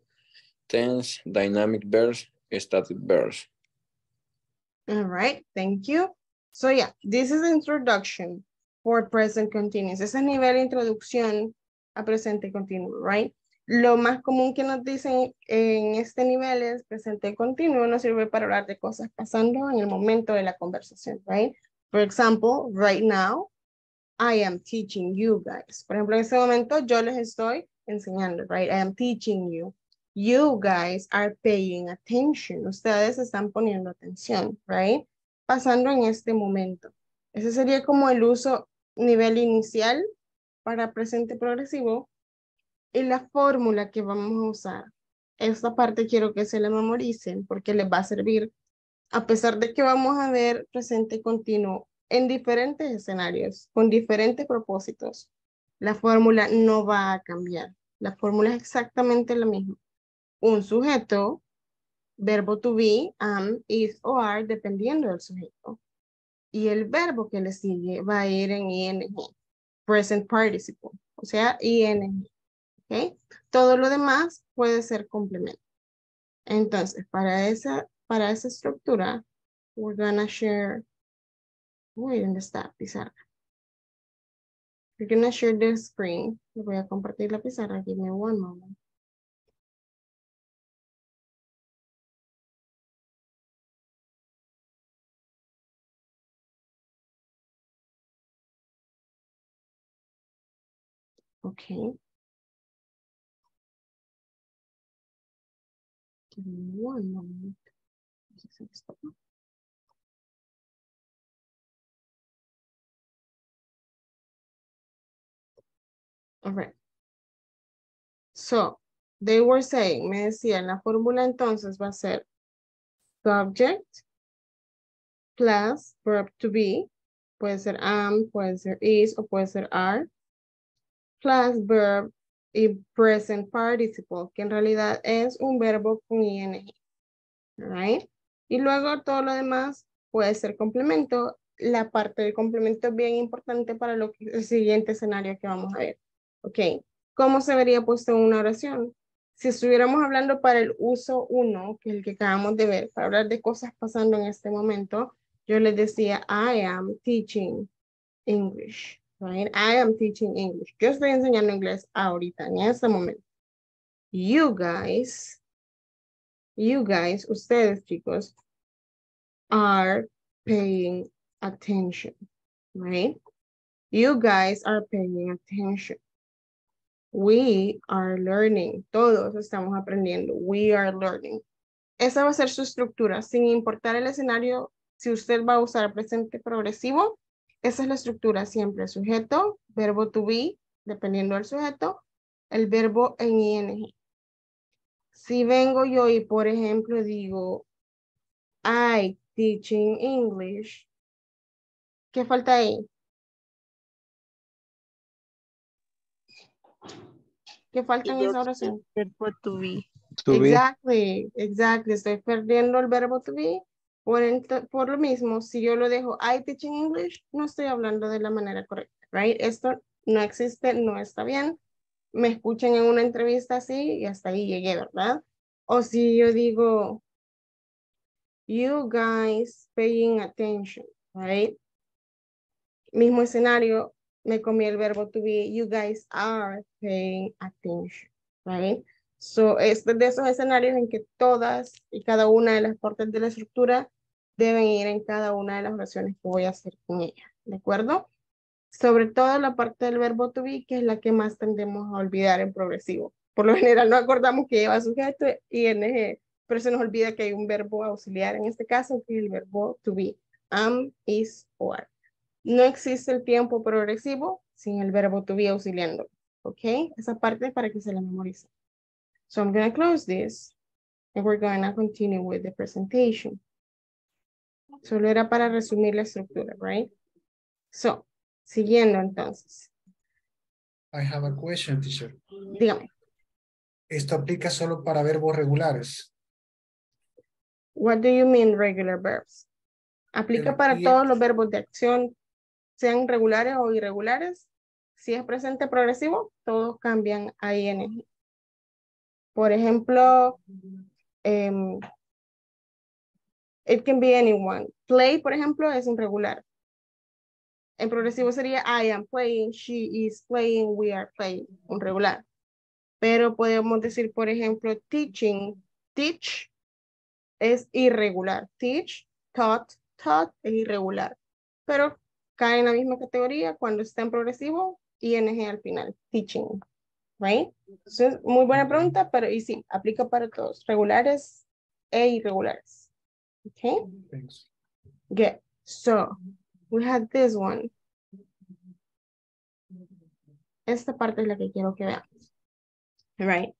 tense, dynamic verbs, static verbs. All right, thank you. So yeah, this is introduction for present continuous. Ese es nivel de introducción a presente continuo, right? Lo más común que nos dicen en este nivel es presente continuo, nos sirve para hablar de cosas pasando en el momento de la conversación, right? For example, right now, I am teaching you guys. Por ejemplo, en este momento yo les estoy enseñando, right? I am teaching you. You guys are paying attention. Ustedes están poniendo atención, right? Pasando en este momento. Ese sería como el uso nivel inicial para presente progresivo y la fórmula que vamos a usar. Esta parte quiero que se la memoricen porque les va a servir a pesar de que vamos a ver presente continuo en diferentes escenarios, con diferentes propósitos. La fórmula no va a cambiar. La fórmula es exactamente la misma. Un sujeto, verbo to be, am, is o are, dependiendo del sujeto. Y el verbo que le sigue va a ir en ing, present participle, o sea, ing. ¿ok? Todo lo demás puede ser complemento. Entonces, para esa, para esa estructura, we're gonna share, uy, ¿dónde está? Pizarra. We're gonna share the screen. Le voy a compartir la pizarra. Give me one moment. Okay. Give me one moment. All right. So, they were saying, me decían, la fórmula entonces va a ser subject plus verb to be, puede ser am, puede ser is o puede ser are, plus verb y present participle, que en realidad es un verbo con ing. Right? Y luego todo lo demás puede ser complemento. La parte del complemento es bien importante para lo que, el siguiente escenario que vamos a ver. Ok, ¿cómo se vería puesto una oración? Si estuviéramos hablando para el uso uno, que es el que acabamos de ver, para hablar de cosas pasando en este momento, yo les decía, I am teaching English, right? I am teaching English. Yo estoy enseñando inglés ahorita, en este momento. You guys, you guys, ustedes chicos, are paying attention, right? You guys are paying attention. We are learning. Todos estamos aprendiendo. We are learning. Esa va a ser su estructura, sin importar el escenario. Si usted va a usar presente progresivo, esa es la estructura siempre. Sujeto, verbo to be, dependiendo del sujeto, el verbo en ing. Si vengo yo y, por ejemplo, digo, I teaching English, ¿qué falta ahí? ¿Qué falta en esa oración? Verbo to be. Exactly, exactly. Estoy perdiendo el verbo to be. Por, por lo mismo, si yo lo dejo I teaching English, no estoy hablando de la manera correcta, right? Esto no existe, no está bien. Me escuchan en una entrevista así y hasta ahí llegué, ¿verdad? O si yo digo, you guys paying attention, right? Mismo escenario, me comí el verbo to be, you guys are paying attention, right? So, este de esos escenarios en que todas y cada una de las partes de la estructura deben ir en cada una de las oraciones que voy a hacer con ella, ¿de acuerdo? Sobre todo la parte del verbo to be, que es la que más tendemos a olvidar en progresivo. Por lo general no acordamos que lleva sujeto ing, pero se nos olvida que hay un verbo auxiliar en este caso, que es el verbo to be, am, is, or. No existe el tiempo progresivo sin el verbo to be auxiliando. ¿Ok? Esa parte para que se la memorice. So I'm going to close this and we're going to continue with the presentation. Solo era para resumir la estructura, right? So, siguiendo entonces. I have a question, teacher. Dígame. Esto aplica solo para verbos regulares. What do you mean regular verbs? Aplica para todos los verbos de acción, sean regulares o irregulares. Si es presente progresivo, todos cambian a ing. Por ejemplo, um, it can be anyone. Play, por ejemplo, es irregular. En progresivo sería I am playing, she is playing, we are playing, un regular. Pero podemos decir, por ejemplo, teaching, teach es irregular. Teach, taught, taught es irregular. Pero cae en la misma categoría cuando está en progresivo, ing al final, teaching, right? Entonces, muy buena pregunta, pero y sí, aplica para todos, regulares e irregulares. Okay? Thanks. Good. So, we have this one. Esta parte es la que quiero que veamos. Right.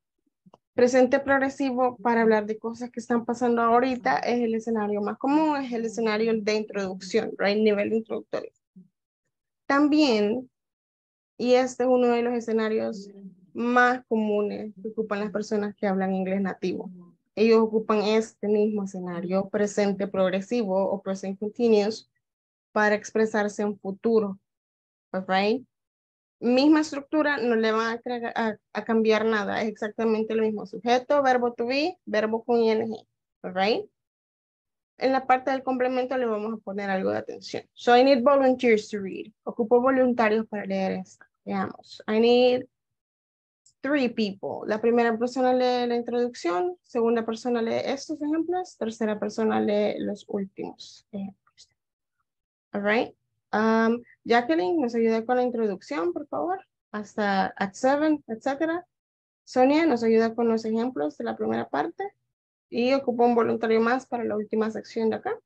Presente progresivo para hablar de cosas que están pasando ahorita es el escenario más común, es el escenario de introducción, right? Nivel introductorio. También, y este es uno de los escenarios más comunes que ocupan las personas que hablan inglés nativo. Ellos ocupan este mismo escenario, presente progresivo o present continuous, para expresarse en futuro. Right? Misma estructura, no le van a, cambiar nada, es exactamente lo mismo. Sujeto, verbo to be, verbo con ing. Right? En la parte del complemento le vamos a poner algo de atención. So I need volunteers to read. Ocupo voluntarios para leer esto. Veamos. I need three people. La primera persona lee la introducción, segunda persona lee estos ejemplos, tercera persona lee los últimos ejemplos. All right. Um, Jacqueline, nos ayuda con la introducción, por favor, hasta at seven, etcétera. Sonia nos ayuda con los ejemplos de la primera parte y ocupa un voluntario más para la última sección de acá.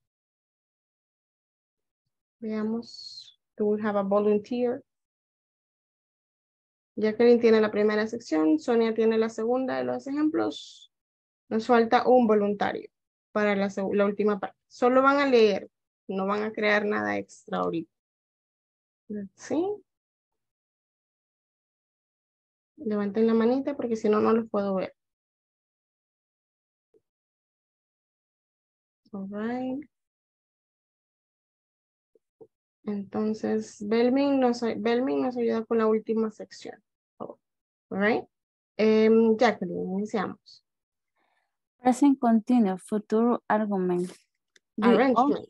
Veamos. Do we have a volunteer? Jacqueline tiene la primera sección, Sonia tiene la segunda de los ejemplos. Nos falta un voluntario para la, la última parte. Solo van a leer, no van a crear nada extra ahorita. ¿Sí? Levanten la manita porque si no, no los puedo ver. All right. Entonces, Belmin nos, Belmin nos ayuda con la última sección. All right. Um, Jacqueline, iniciamos. Present continuous, futuro argument. Arrangement.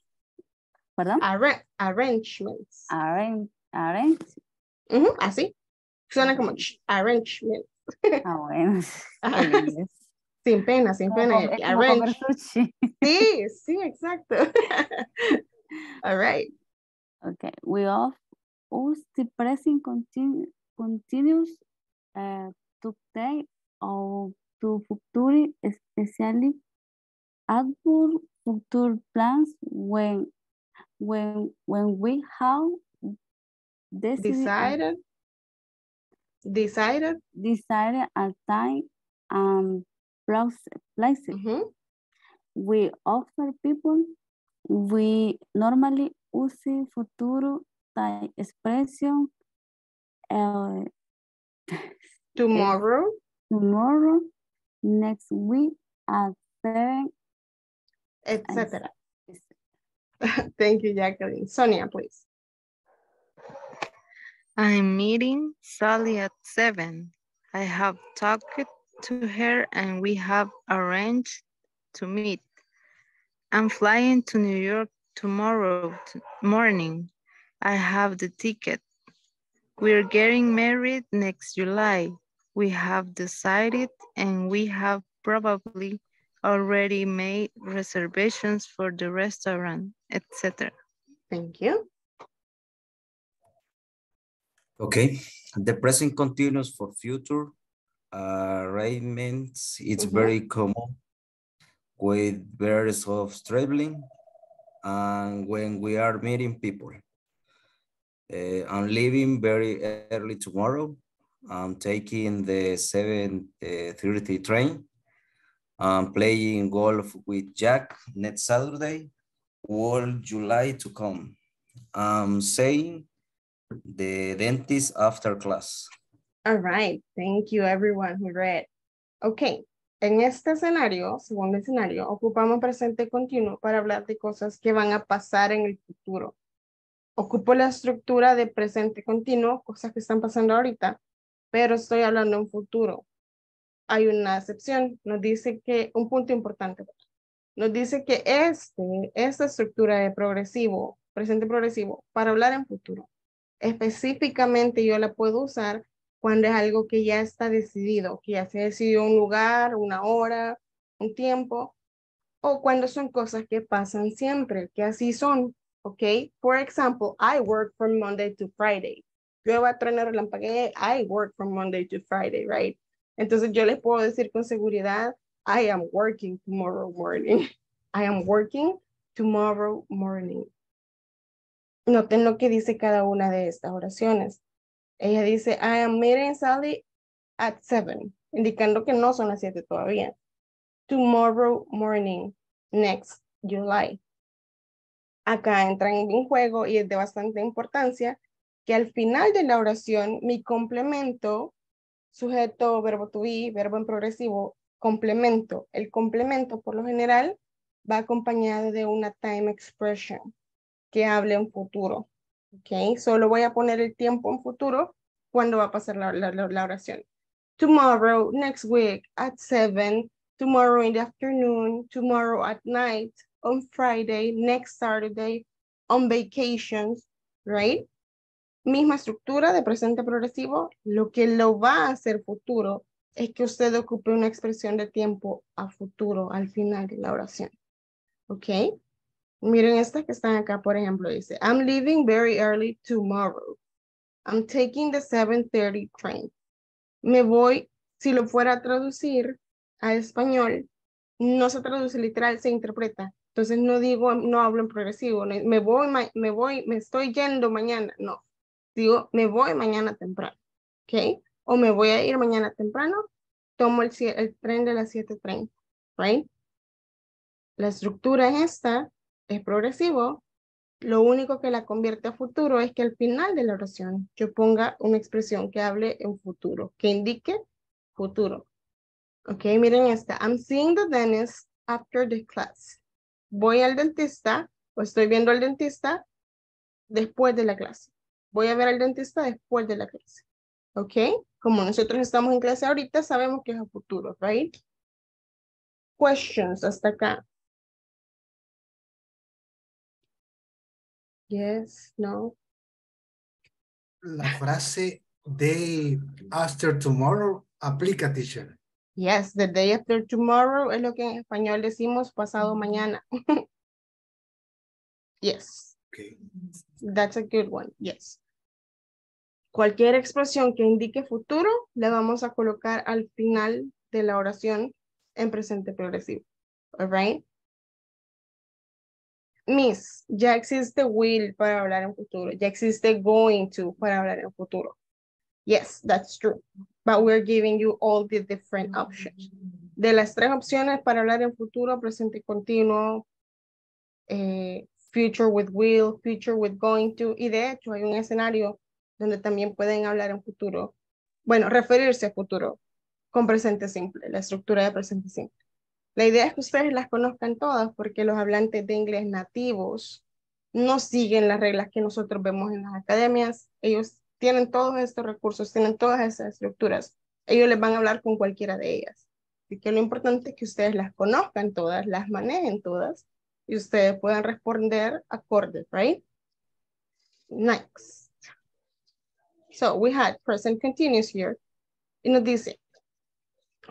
Perdón? Arra arrangements. Arrange, arrange. Ujú, así. Suena como arrangement. Ah, bueno. (laughs) Ajá. El inglés. Sin pena, sin Como pena. comer Arrange. sushi. (laughs) Sí, sí, exacto. (laughs) All right. Okay, we all use the present continu continuous uh, to take or to future, especially outward future plans when when when we have decided Decided. Decided. decided a time and place. places. We offer people we normally use futuro time expression uh, (laughs) Tomorrow. tomorrow, next week, at seven, Etcétera. (laughs) Thank you, Jacqueline. Sonia, please. I'm meeting Sally at seven. I have talked to her and we have arranged to meet. I'm flying to New York tomorrow morning. I have the ticket. We're getting married next July. We have decided and we have probably already made reservations for the restaurant, etc. Thank you. Okay, the present continuous for future arrangements, it's very common with verbs of traveling and when we are meeting people. Uh, I'm leaving very early tomorrow. I'm taking the 7.30 train. I'm playing golf with Jack next Saturday. All July to come. I'm saying the dentist after class. All right. Thank you, everyone who read. Ok. En este escenario, segundo escenario, ocupamos presente continuo para hablar de cosas que van a pasar en el futuro. Ocupo la estructura de presente continuo, cosas que están pasando ahorita, pero estoy hablando en futuro. Hay una excepción, nos dice que, un punto importante, nos dice que este, esta estructura de progresivo, presente progresivo, para hablar en futuro, específicamente yo la puedo usar cuando es algo que ya está decidido, que ya se decidió un lugar, una hora, un tiempo, o cuando son cosas que pasan siempre, que así son, ¿ok? For example, I work from Monday to Friday. Llueva, truena, relampaguee, I work from Monday to Friday, right? Entonces yo les puedo decir con seguridad, I am working tomorrow morning. (laughs) I am working tomorrow morning. Noten lo que dice cada una de estas oraciones. Ella dice, I am meeting Sally at seven, indicando que no son las siete todavía. Tomorrow morning, next July. Acá entra en juego y es de bastante importancia que al final de la oración, mi complemento, sujeto, verbo to be, verbo en progresivo, complemento. El complemento, por lo general, va acompañado de una time expression que hable en futuro. Ok, solo voy a poner el tiempo en futuro cuando va a pasar la, la, la oración. Tomorrow, next week, at seven, tomorrow in the afternoon, tomorrow at night, on Friday, next Saturday, on vacations, right? Misma estructura de presente progresivo. Lo que lo va a hacer futuro es que usted ocupe una expresión de tiempo a futuro al final de la oración. ¿Ok? Miren estas que están acá, por ejemplo, dice, I'm leaving very early tomorrow. I'm taking the 7.30 train. Me voy, si lo fuera a traducir a español, no se traduce literal, se interpreta. Entonces no digo, no hablo en progresivo, me voy, me voy, me estoy yendo mañana, no. Digo, me voy mañana temprano, ¿ok? O me voy a ir mañana temprano, tomo el, el tren de las 7.30, right? La estructura es esta, es progresivo, lo único que la convierte a futuro es que al final de la oración yo ponga una expresión que hable en futuro, que indique futuro. Ok, miren esta. I'm seeing the dentist after the class. Voy al dentista o estoy viendo al dentista después de la clase. Voy a ver al dentista después de la clase. Ok, como nosotros estamos en clase ahorita, sabemos que es a futuro, right? Questions hasta acá. Yes, no. La frase day after tomorrow aplica, teacher. Yes, the day after tomorrow es lo que en español decimos pasado mañana. (laughs) yes. Okay. That's a good one. Yes. Cualquier expresión que indique futuro, le vamos a colocar al final de la oración en presente progresivo. All right? Miss, ya existe will para hablar en futuro. Ya existe going to para hablar en futuro. Yes, that's true. But we're giving you all the different options. De las tres opciones para hablar en futuro, presente continuo, eh, future with will, future with going to, y de hecho hay un escenario donde también pueden hablar en futuro, bueno, referirse a futuro con presente simple, la estructura de presente simple. La idea es que ustedes las conozcan todas porque los hablantes de inglés nativos no siguen las reglas que nosotros vemos en las academias. Ellos tienen todos estos recursos, tienen todas esas estructuras. Ellos les van a hablar con cualquiera de ellas. Así que lo importante es que ustedes las conozcan todas, las manejen todas y ustedes puedan responder acorde, right? Next. So we had present continuous here. Y nos dice,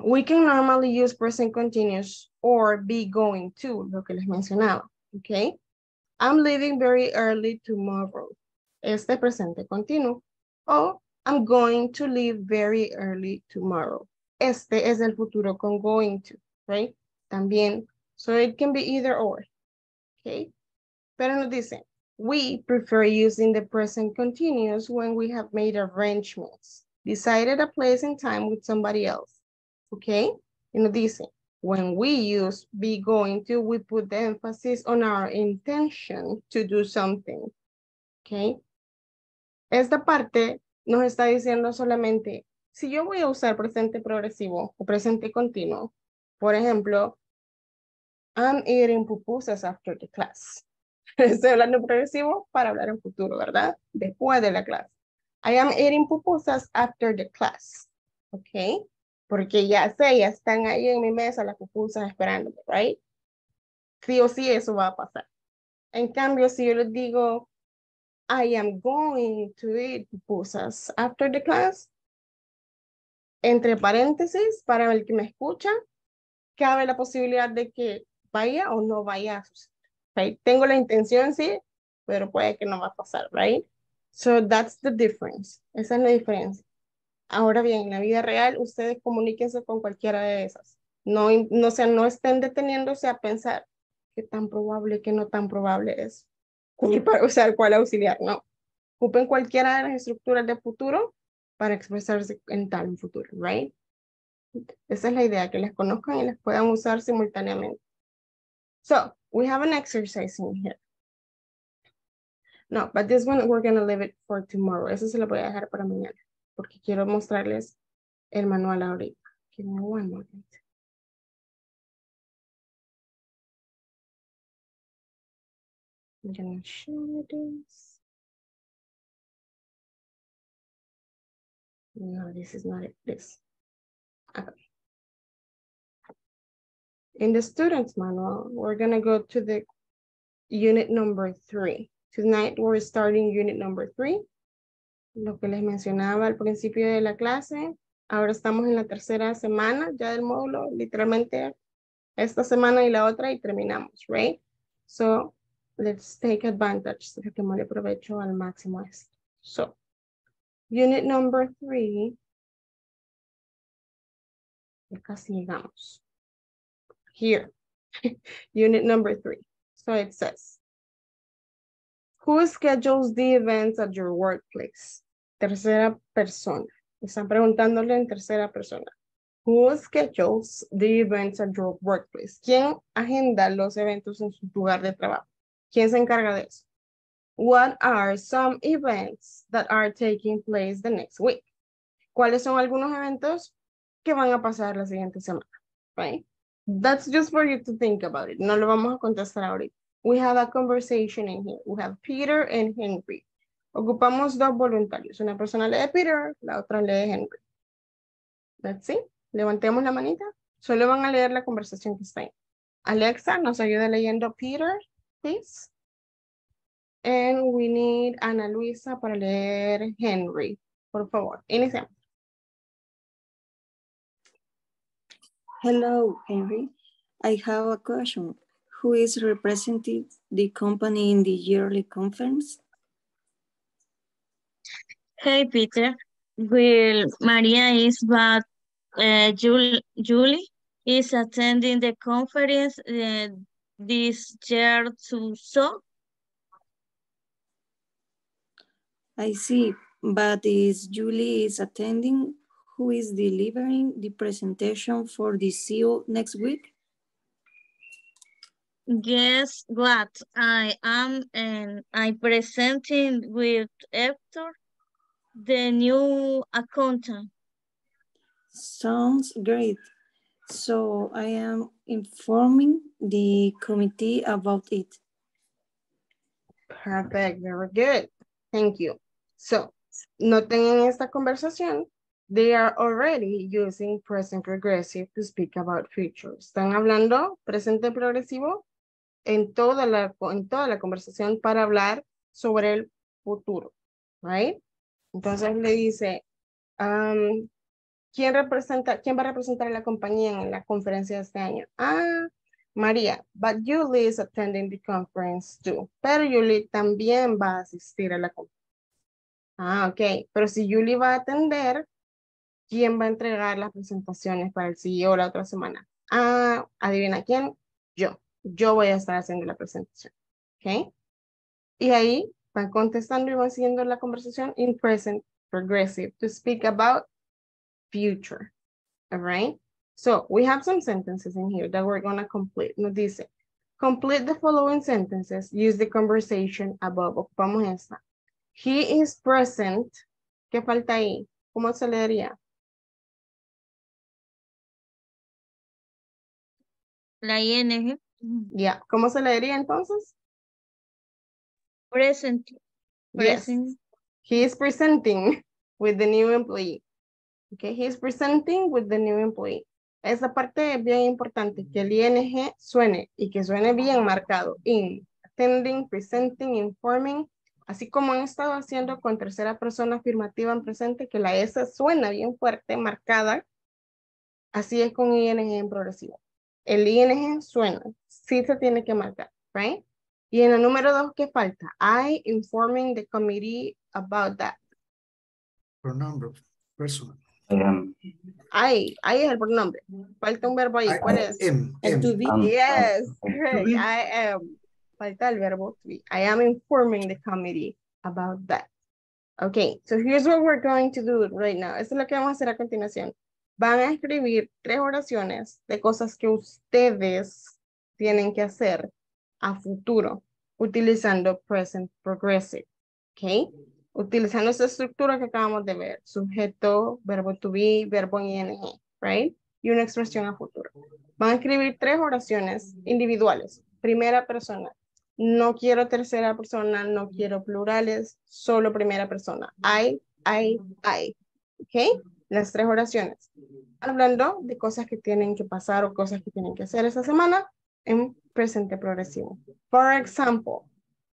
We can normally use present continuous or be going to, lo que les mencionaba, okay? I'm leaving very early tomorrow. Este presente continuo. O I'm going to leave very early tomorrow. Este es el futuro con going to, right? También, so it can be either or, okay? Pero nos dice, we prefer using the present continuous when we have made arrangements, decided a place and time with somebody else, okay? Y nos dice, when we use be going to, we put the emphasis on our intention to do something, okay? Esta parte nos está diciendo solamente, si yo voy a usar presente progresivo o presente continuo, por ejemplo, I'm eating pupusas after the class. (laughs) Estoy hablando progresivo para hablar en futuro, ¿verdad? Después de la clase. I am eating pupusas after the class. Okay porque ya sé, ya están ahí en mi mesa las pupusas esperándome, right? Sí o sí eso va a pasar. En cambio, si yo les digo, I am going to eat pupusas after the class, entre paréntesis, para el que me escucha, cabe la posibilidad de que vaya o no vaya. Right? Tengo la intención, sí, pero puede que no va a pasar, right? So that's the difference. Esa es la diferencia. Ahora bien, en la vida real, ustedes comuníquense con cualquiera de esas. No, no, sea, no estén deteniéndose a pensar qué tan probable, qué no tan probable es. (laughs) O sea, cuál auxiliar, no. Ocupen cualquiera de las estructuras de futuro para expresarse en tal futuro, right? Esa es la idea, que las conozcan y las puedan usar simultáneamente. So, we have an exercise in here. No, but this one we're going to leave it for tomorrow. Eso se lo voy a dejar para mañana porque quiero mostrarles el manual ahorita. Give me one moment. I'm gonna show this. No, this is not it. This. Okay. In the student's manual, we're gonna go to the unit number three. Tonight we're starting unit number three. Lo que les mencionaba al principio de la clase. Ahora estamos en la tercera semana ya del módulo, literalmente esta semana y la otra y terminamos, right? So, let's take advantage, al máximo esto. So, unit number three. Casi llegamos. Here, (laughs) unit number three. So it says, who schedules the events at your workplace? Tercera persona. Están preguntándole en tercera persona. Who schedules the events at your workplace? ¿Quién agenda los eventos en su lugar de trabajo? ¿Quién se encarga de eso? What are some events that are taking place the next week? ¿Cuáles son algunos eventos que van a pasar la siguiente semana? Right? That's just for you to think about it. No lo vamos a contestar ahorita. We have a conversation in here. We have Peter and Henry. Ocupamos dos voluntarios. Una persona lee Peter, la otra lee Henry. Let's see. Levantemos la manita. Solo van a leer la conversación que está ahí. Alexa, nos ayuda leyendo Peter, please. And we need Ana Luisa para leer Henry. Por favor, iniciamos. Hello, Henry. I have a question. Who is representing the company in the yearly conference? Hey, Peter. Well, Maria is, but uh, Jul Julie is attending the conference uh, this year too, so? I see, but is Julie is attending who is delivering the presentation for the CEO next week? Guess what? I am and I presenting with Hector, the new accountant. Sounds great. So I am informing the committee about it. Perfect, very good. Thank you. So, noten en esta conversación They are already using present progressive to speak about future. Están hablando presente progresivo en toda la, en toda la conversación para hablar sobre el futuro, right? Entonces le dice, um, ¿quién, representa, ¿quién va a representar a la compañía en la conferencia de este año? Ah, María, but Julie is attending the conference too. Pero Julie también va a asistir a la conferencia. Ah, ok. Pero si Julie va a atender, ¿Quién va a entregar las presentaciones para el CEO la otra semana? Ah, adivina quién, yo. Yo voy a estar haciendo la presentación. ¿Ok? Y ahí van contestando y van siguiendo la conversación in present progressive to speak about future. All right? So we have some sentences in here that we're going to complete. Nos dice, complete the following sentences. Use the conversation above. Ocupamos esta. He is present. ¿Qué falta ahí? ¿Cómo se leería? La ING. Ya, ¿cómo se leería entonces? Present. Present. Yes. He is presenting with the new employee. Okay, he is presenting with the new employee. Esa parte es bien importante, que el ING suene y que suene bien marcado. In, attending, presenting, informing, así como han estado haciendo con tercera persona afirmativa en presente, que la S suena bien fuerte, marcada. Así es con ING en progresivo. El ING suena, sí se tiene que marcar, right? Y en el número dos, ¿qué falta? I informing the committee about that. Pronombre, personal. I, I es el pronombre. Falta un verbo ahí. ¿Cuál es? Am, am. To be. Yes. I am. Falta el verbo to be. I am informing the committee about that. Okay, so here's what we're going to do right now. Esto es lo que vamos a hacer a continuación van a escribir tres oraciones de cosas que ustedes tienen que hacer a futuro utilizando present progressive. ¿Ok? Utilizando esa estructura que acabamos de ver. Sujeto, verbo to be, verbo ing, right? Y una expresión a futuro. Van a escribir tres oraciones individuales. Primera persona. No quiero tercera persona, no quiero plurales, solo primera persona. I, I, I. ¿Ok? las tres oraciones, hablando de cosas que tienen que pasar o cosas que tienen que hacer esa semana en presente progresivo. For example,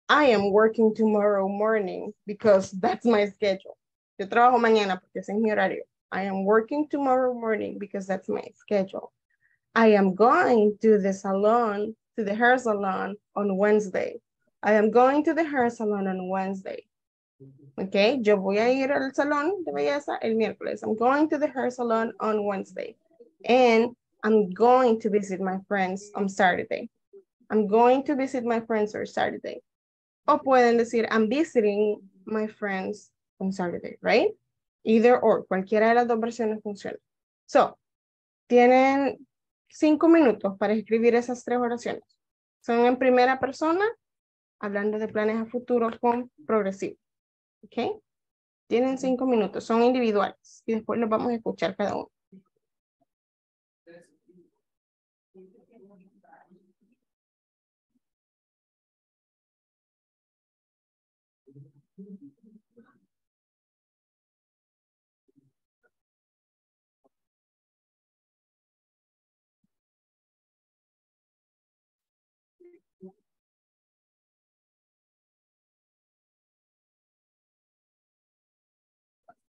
I am working tomorrow morning because that's my schedule. Yo trabajo mañana porque ese es mi horario. I am working tomorrow morning because that's my schedule. I am going to the salon, to the hair salon on Wednesday. I am going to the hair salon on Wednesday. Okay, yo voy a ir al salón de belleza el miércoles. I'm going to the hair salon on Wednesday. And I'm going to visit my friends on Saturday. I'm going to visit my friends on Saturday. O pueden decir, I'm visiting my friends on Saturday, right? Either or, cualquiera de las dos versiones funciona. So, tienen cinco minutos para escribir esas tres oraciones. Son en primera persona, hablando de planes a futuro con progresivo. ¿Ok? Tienen cinco minutos, son individuales y después los vamos a escuchar cada uno.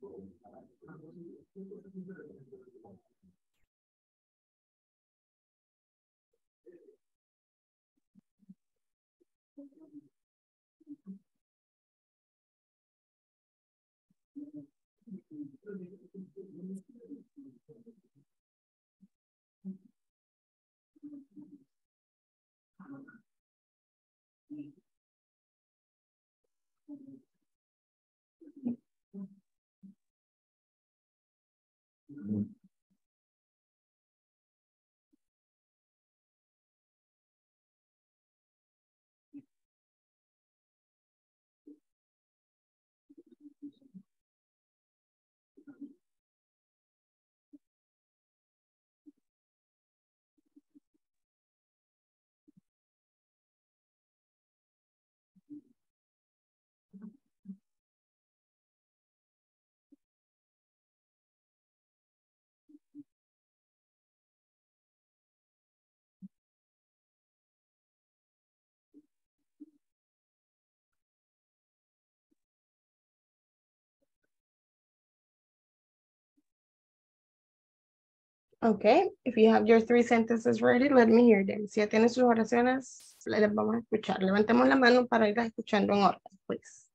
所有人下来拿东先做身份证然后再出去办理 Okay, if you have your three sentences ready, let me hear them. Si ya tienen sus oraciones, les vamos a escuchar. Levantemos la mano para ir escuchando en orden, please.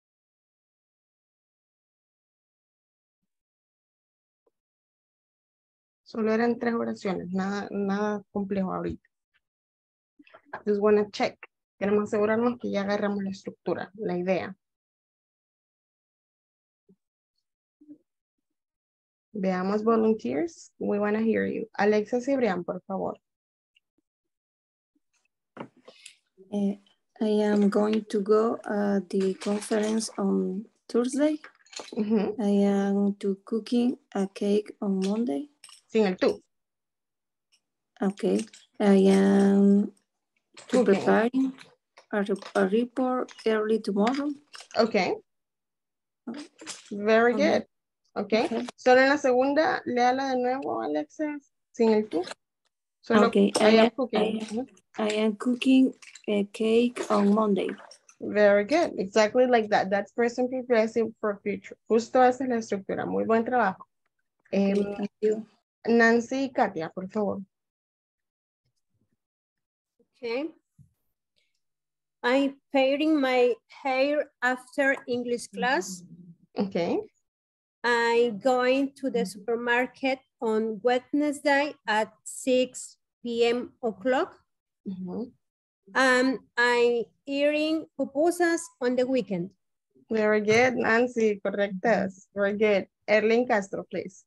Solo eran tres oraciones, nada, nada complejo ahorita. Just wanna check. Queremos asegurarnos que ya agarramos la estructura, la idea. Veamos volunteers. We wanna hear you. Alexa Cibrián, por favor. Uh, I am going to go at the conference on Thursday. I am to cooking a cake on Monday. Sin el tú. Okay. I am to Cooking. preparing a, a report early tomorrow. Okay. Very good. Okay. Solo en la segunda, léala de nuevo, Alexa, sin el tú. Solo okay. I am cooking. I, I am cooking a cake on Monday. Very good. Exactly like that. That's present progressive for future. Justo esa es la estructura. Muy buen trabajo. Em, thank you. Nancy y Katia, por favor. Okay. I'm pairing my hair after English class. Okay. I'm going to the supermarket on Wednesday at 6 p.m. o'clock. Um, I'm eating pupusas on the weekend. Very good, Nancy. Correctas. Very good. Erling Castro, please.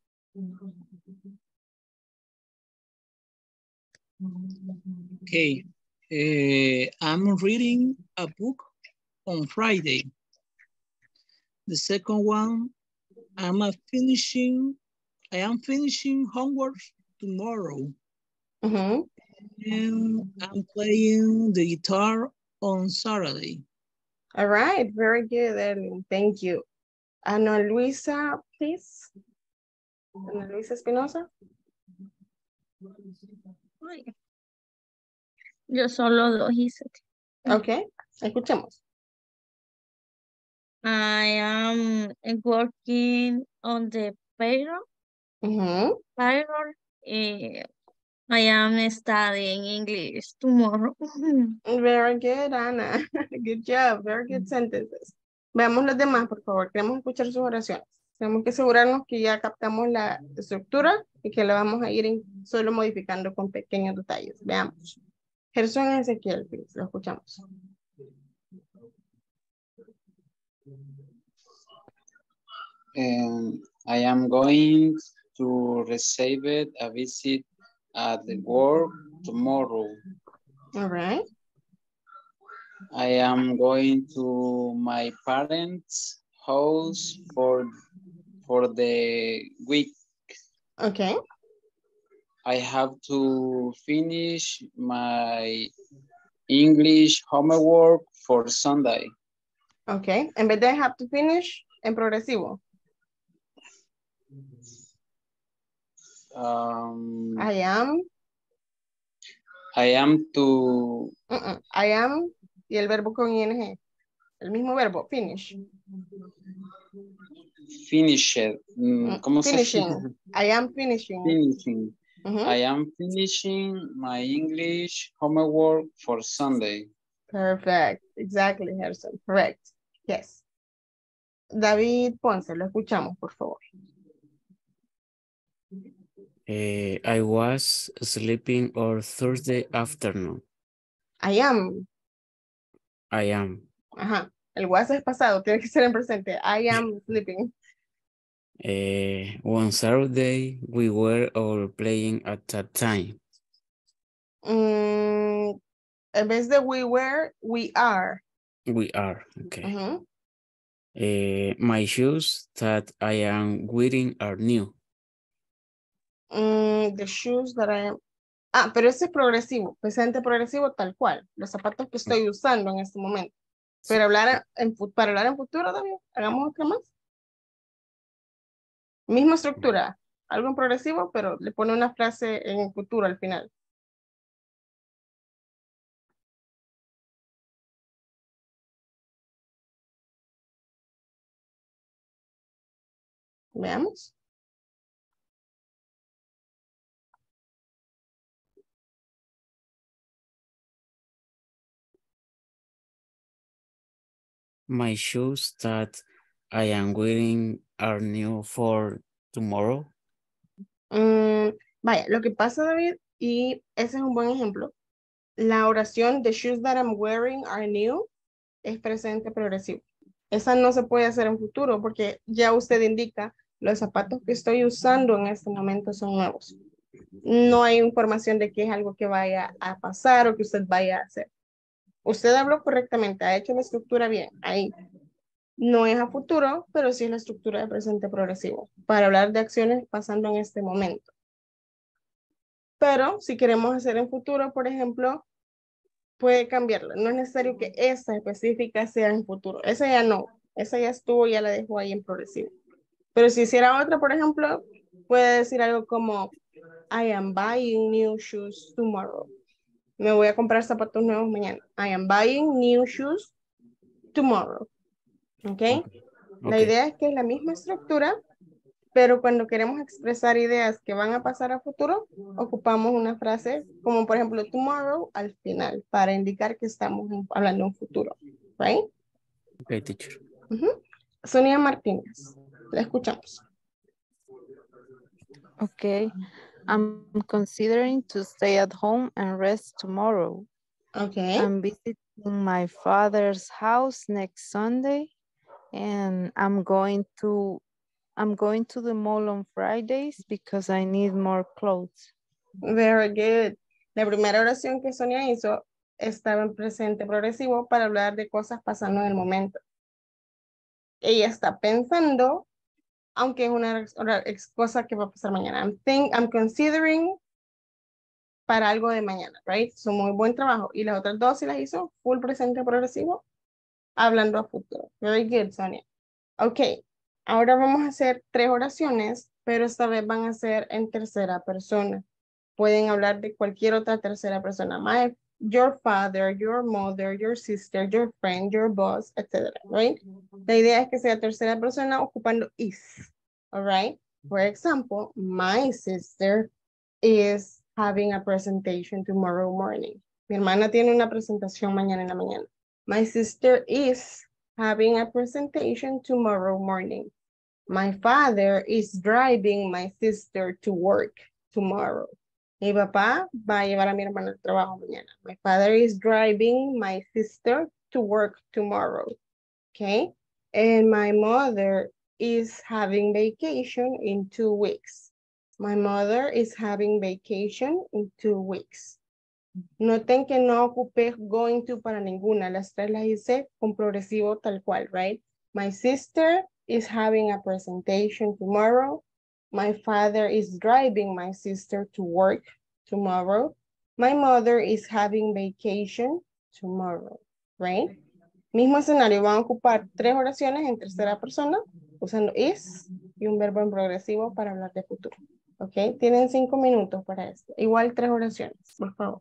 Okay. eh, I'm reading a book on Friday. The second one, I'm a finishing, I am finishing homework tomorrow. Mm-hmm. And I'm playing the guitar on Saturday. All right. Very good, Erling. Thank you. Ana Luisa, please. Ana Luisa Espinosa. Yo solo dos hice. Okay. Escuchemos. I am working on the payroll. Payroll. eh, I am studying English tomorrow. (laughs) Very good, Ana. (laughs) Good job. Very good sentences. Veamos los demás, por favor. Queremos escuchar sus oraciones. Tenemos que asegurarnos que ya captamos la estructura y que la vamos a ir en- solo modificando con pequeños detalles. Veamos. Gerson Ezequiel, please. Lo escuchamos. Um, I am going to receive a visit at the work tomorrow. All right. I am going to my parents' house for for the week. Okay. I have to finish my English homework for Sunday. Okay. En vez de I have to finish, en progresivo. Um, I am. I am to mm-mm, I am. Y el verbo con ing. El mismo verbo, finish. finish it. Mm, ¿Cómo se Finishing. I am finishing. Finishing. Mhm. I am finishing my English homework for Sunday. Perfect. Exactly, Gerson. Correct. Yes. David Ponce, lo escuchamos, por favor. Eh, I was sleeping on Thursday afternoon. I am. I am. Ajá. El was es pasado, (laughs) tiene que ser en presente. I am sleeping. Eh, one Saturday, we were all playing at that time. Mm, en vez de we were, we are. We are, okay. Eh, my shoes that I am wearing are new. Mm, the shoes that I am. Ah, pero ese es progresivo, presente progresivo tal cual. Los zapatos que estoy usando en este momento. Pero hablar en, para hablar en futuro también, hagamos otra más. Misma estructura, algo en progresivo, pero le pone una frase en futuro al final. Veamos. My shoes that I am wearing are new for tomorrow. Mm, vaya, lo que pasa, David, y ese es un buen ejemplo. La oración the shoes that I'm wearing are new es presente progresivo. Esa no se puede hacer en futuro porque ya usted indica los zapatos que estoy usando en este momento son nuevos. No hay información de que es algo que vaya a pasar o que usted vaya a hacer. Usted habló correctamente, ha hecho la estructura bien, ahí. No es a futuro, pero sí es la estructura de presente progresivo, para hablar de acciones pasando en este momento. Pero si queremos hacer en futuro, por ejemplo, puede cambiarla. No es necesario que esa específica sea en futuro. Esa ya no. Esa ya estuvo, ya la dejo ahí en progresivo. Pero si hiciera otra, por ejemplo, puede decir algo como, I am buying new shoes tomorrow. Me voy a comprar zapatos nuevos mañana. I am buying new shoes tomorrow. ¿Ok? okay. La idea es que es la misma estructura, pero cuando queremos expresar ideas que van a pasar a futuro, ocupamos una frase como por ejemplo tomorrow al final para indicar que estamos hablando de un futuro. Right? Ok, teacher. Uh -huh. Sonia Martínez, la escuchamos. Okay. I'm considering to stay at home and rest tomorrow. Okay. I'm visiting my father's house next Sunday and I'm going to I'm going to the mall on Fridays because I need more clothes. Very good. La primera oración que Sonia hizo estaba en presente progresivo para hablar de cosas pasando en el momento. Ella está pensando, aunque es una, una cosa que va a pasar mañana. I'm, think, I'm considering para algo de mañana, right? So, muy buen trabajo. Y las otras dos sí las hizo full presente progresivo, hablando a futuro. Very good, Sonia. Ok, ahora vamos a hacer tres oraciones, pero esta vez van a ser en tercera persona. Pueden hablar de cualquier otra tercera persona. My, your father, your mother, your sister, your friend, your boss, etc. Right? La idea es que sea tercera persona ocupando is. All right? For example, my sister is having a presentation tomorrow morning. Mi hermana tiene una presentación mañana en la mañana. My sister is having a presentation tomorrow morning. My father is driving my sister to work tomorrow. Mi papá va a llevar a mi hermana al trabajo mañana. My father is driving my sister to work tomorrow. Okay. And my mother is having vacation in two weeks. My mother is having vacation in two weeks. Noten que no ocupé going to para ninguna. Las tres las hice con progresivo tal cual, right? My sister is having a presentation tomorrow. My father is driving my sister to work tomorrow. My mother is having vacation tomorrow, right? Mismo escenario, van a ocupar tres oraciones en tercera persona usando is y un verbo en progresivo para hablar de futuro. ¿Ok? Tienen cinco minutos para esto. Igual tres oraciones, por favor.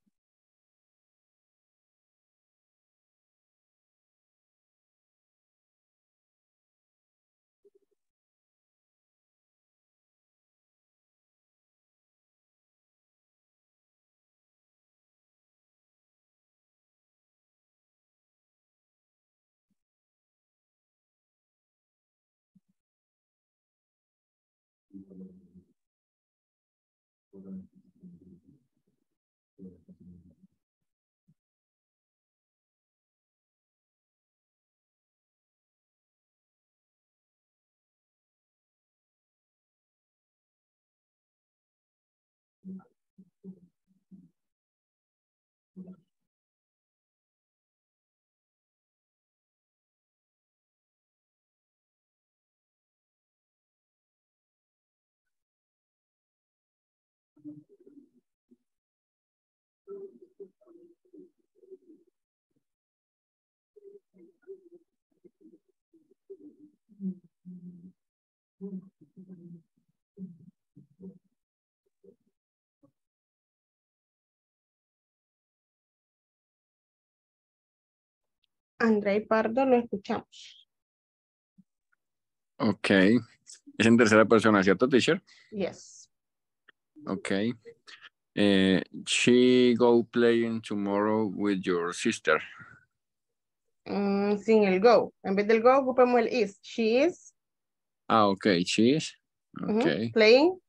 Mm-hmm. André Pardo, lo escuchamos. Ok. Es en tercera persona, ¿cierto, teacher? Yes. Ok. Eh, she go playing tomorrow with your sister. Mm, sin el go. En vez del go, ocupamos el is. She is Ah, ok. She is. Okay. playing.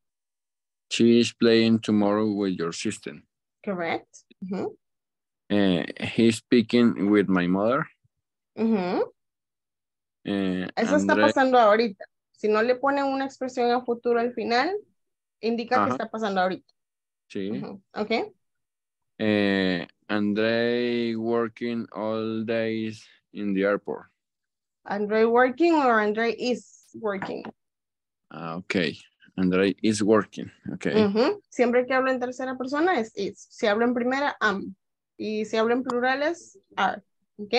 She is playing tomorrow with your sister. Correct. Ujú, Eh, he's speaking with my mother. ujú. Eh, Eso está pasando ahorita. Si no le ponen una expresión a futuro al final, indica que Ajá. está pasando ahorita. Sí. Ujú, ¿Ok? Eh, Andre working all days in the airport. Andre working or Andre is working. Ah, ok. Andre is working. Ok. Siempre que hablo en tercera persona es is. Si hablo en primera, am. Y si hablo en plurales, are. ¿Ok?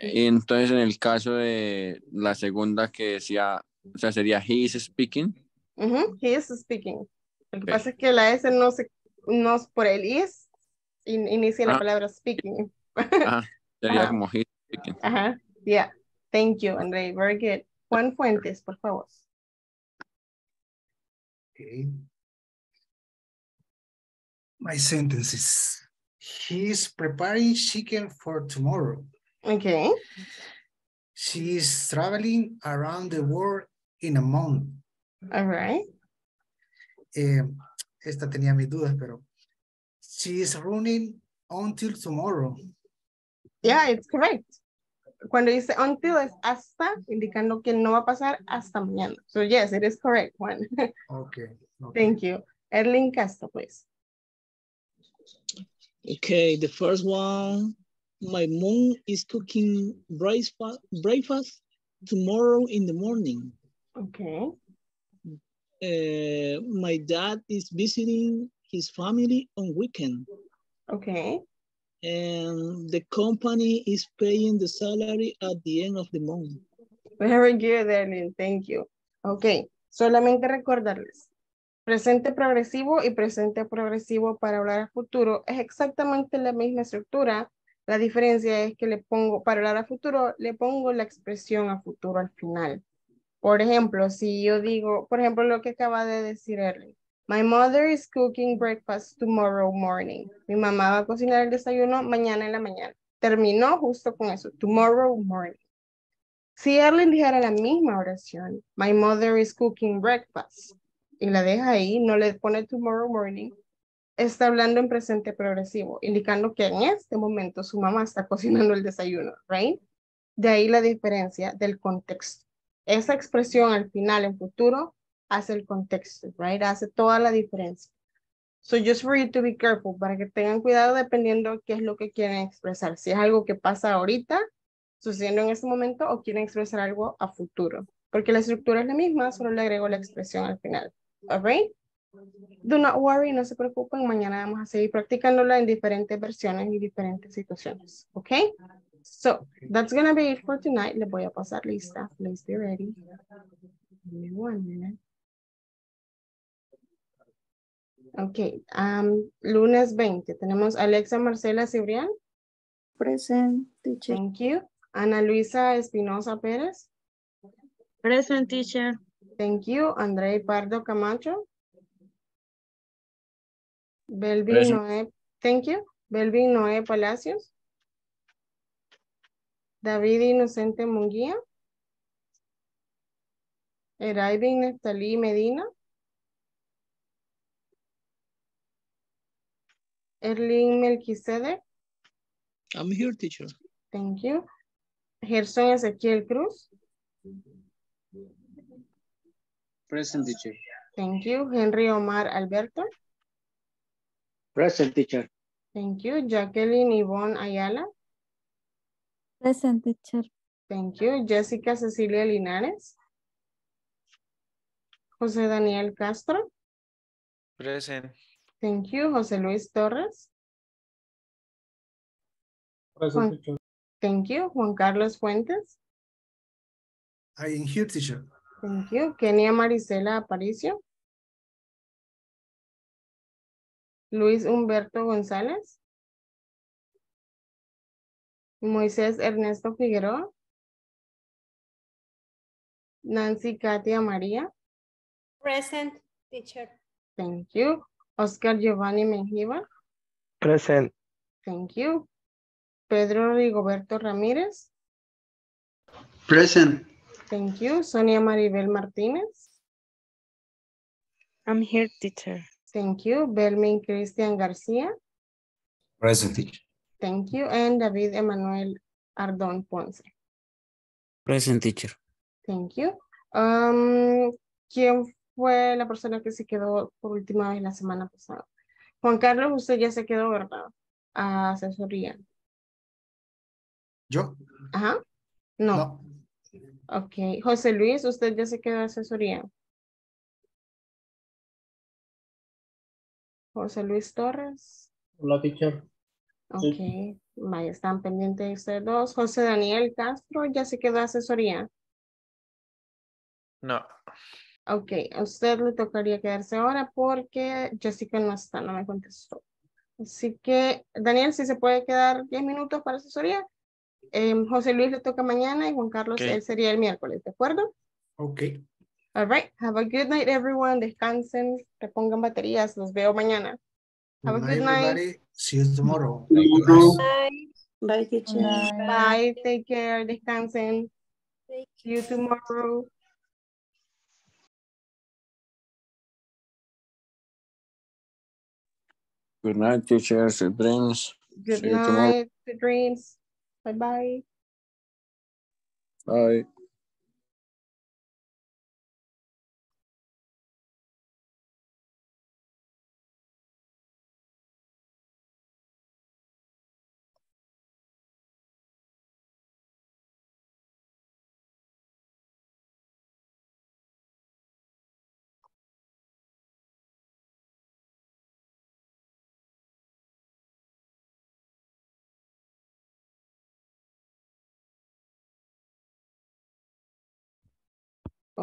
Y entonces en el caso de la segunda que decía, o sea, sería he is speaking. Ujú, He is speaking. Lo que Ok. pasa es que la S no se, no es por el is, in- inicia la Ah. palabra speaking. Ajá. (laughs) Sería Ajá. como he speaking. Ajá. Yeah. Thank you, André. Very good. Juan Fuentes, por favor. Okay. My sentences. He's preparing chicken for tomorrow. Okay. She is traveling around the world in a month. All right. Eh, esta tenía mis dudas, pero she is running until tomorrow. Yeah, it's correct. Cuando dice until es hasta, indicando que no va a pasar hasta mañana. So yes, it is correct, Juan. (laughs) Okay. Thank you. Erling Castro, please. Okay, the first one, my mom is cooking breakfast, breakfast tomorrow in the morning. Okay. Uh, my dad is visiting his family on weekend. Okay. And the company is paying the salary at the end of the month. Very good, Erling. Thank you. Ok, solamente recordarles. Presente progresivo y presente progresivo para hablar a futuro es exactamente la misma estructura. La diferencia es que le pongo, para hablar a futuro, le pongo la expresión a futuro al final. Por ejemplo, si yo digo, por ejemplo, lo que acaba de decir Erling. My mother is cooking breakfast tomorrow morning. Mi mamá va a cocinar el desayuno mañana en la mañana. Terminó justo con eso, tomorrow morning. Si Erling dijera la misma oración, my mother is cooking breakfast, y la deja ahí, no le pone tomorrow morning, está hablando en presente progresivo, indicando que en este momento su mamá está (laughs) cocinando el desayuno, right? De ahí la diferencia del contexto. Esa expresión al final en futuro hace el contexto, right? Hace toda la diferencia. So just for you to be careful, para que tengan cuidado dependiendo qué es lo que quieren expresar. Si es algo que pasa ahorita, sucediendo en este momento, o quieren expresar algo a futuro. Porque la estructura es la misma, solo le agrego la expresión al final. Alright? Do not worry, no se preocupen, mañana vamos a seguir practicándola en diferentes versiones y diferentes situaciones. ¿Ok? So, that's gonna be it for tonight. Le voy a pasar lista. Please be ready. Give me one minute. Ok, um, lunes 20. Tenemos Alexa Marcela Cibrián. Present, teacher. Thank you. Ana Luisa Espinosa Pérez. Present, teacher. Thank you. André Pardo Camacho. Belvin Present. Noé. Thank you. Belvin Noé Palacios. David Inocente Munguía. Eraivin Neftalí Medina. Erling Melquisedec. I'm here, teacher. Thank you. Gerson Ezequiel Cruz. Present teacher. Thank you. Henry Omar Alberto. Present teacher. Thank you. Jacqueline Yvonne Ayala. Present teacher. Thank you. Jessica Cecilia Linares. José Daniel Castro. Present. Thank you. José Luis Torres. Juan- Thank you. Juan Carlos Fuentes. I am here, teacher. Thank you. Kenia Marisela Aparicio. Luis Humberto González. Moisés Ernesto Figueroa. Nancy Katia María. Present, teacher. Thank you. Oscar Giovanni Menjiva. Present. Thank you. Pedro Rigoberto Ramírez. Present. Thank you. Sonia Maribel Martínez. I'm here, teacher. Thank you. Belmin Cristian García. Present teacher. Thank you. And David Emanuel Ardón Ponce. Present teacher. Thank you. Um, ¿Quién fue la persona que se quedó por última vez la semana pasada? Juan Carlos, usted ya se quedó, ¿verdad? A asesoría. ¿Yo? Ajá. No. No. Ok. José Luis, usted ya se quedó a asesoría. José Luis Torres. Hola, teacher. Ok. Vaya, están pendientes de ustedes dos. José Daniel Castro ya se quedó asesoría. No. Ok, a usted le tocaría quedarse ahora porque Jessica no está, no me contestó. Así que, Daniel, si se puede quedar 10 minutos para asesoría. Em, José Luis le toca mañana y Juan Carlos, él sería el miércoles, ¿de acuerdo? Ok. All right, have a good night, everyone. Descansen, repongan baterías. Los veo mañana. Have a Good night, night. everybody. See you tomorrow. Bye. Bye, teacher. Bye. Take care. Descansen. See you tomorrow. Good night, teachers. Sweet dreams. Good See night. Good dreams. Bye bye. Bye.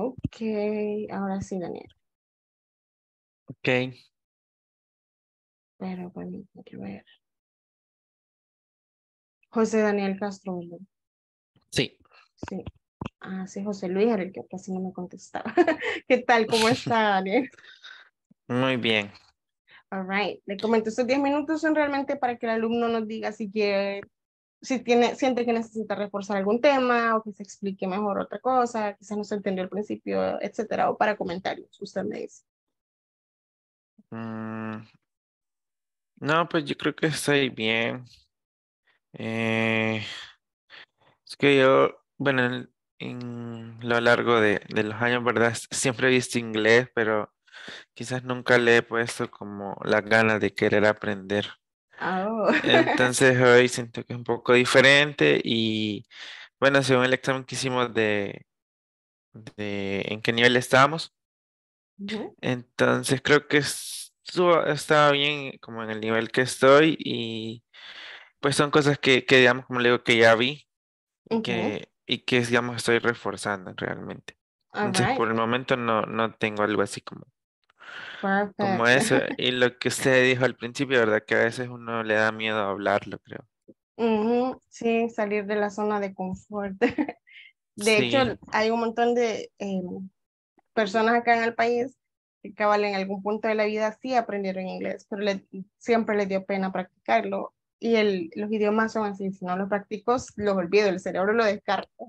Ok, ahora sí, Daniel. Ok. Pero bueno, hay que ver. José Daniel Castro, ¿verdad? Sí. Sí. Ah, sí, José Luis era el que casi no me contestaba. (laughs) ¿Qué tal? ¿Cómo (laughs) está, Daniel? Muy bien. All right. Le comento, estos 10 minutos son realmente para que el alumno nos diga si quiere, si tiene, siente que necesita reforzar algún tema o que se explique mejor otra cosa, quizás no se entendió al principio, etcétera, o para comentarios, usted me dice. Mm, No, pues yo creo que estoy bien. Eh, es que yo, bueno, en, lo largo de, de los años, ¿verdad? Siempre he visto inglés, pero quizás nunca le he puesto como las ganas de querer aprender. Oh. (laughs) Entonces hoy siento que es un poco diferente y bueno, según el examen que hicimos de, de en qué nivel estábamos, entonces creo que estuvo- estaba bien como en el nivel que estoy y pues son cosas que, que digamos, como le digo, que ya vi y Ujú. que, y que digamos estoy reforzando realmente. Entonces Alright. por el momento no, no tengo algo así como, como eso. (laughs) Y lo que usted dijo al principio, ¿verdad? Que a veces uno le da miedo hablarlo, creo. Sí, salir de la zona de confort. (laughs) De Sí. hecho, hay un montón de em, personas acá en el país que cabal en algún punto de la vida sí aprendieron inglés, pero le- siempre les dio pena practicarlo. Y el, los idiomas son así, si no los practico, los olvido, el cerebro lo descarta.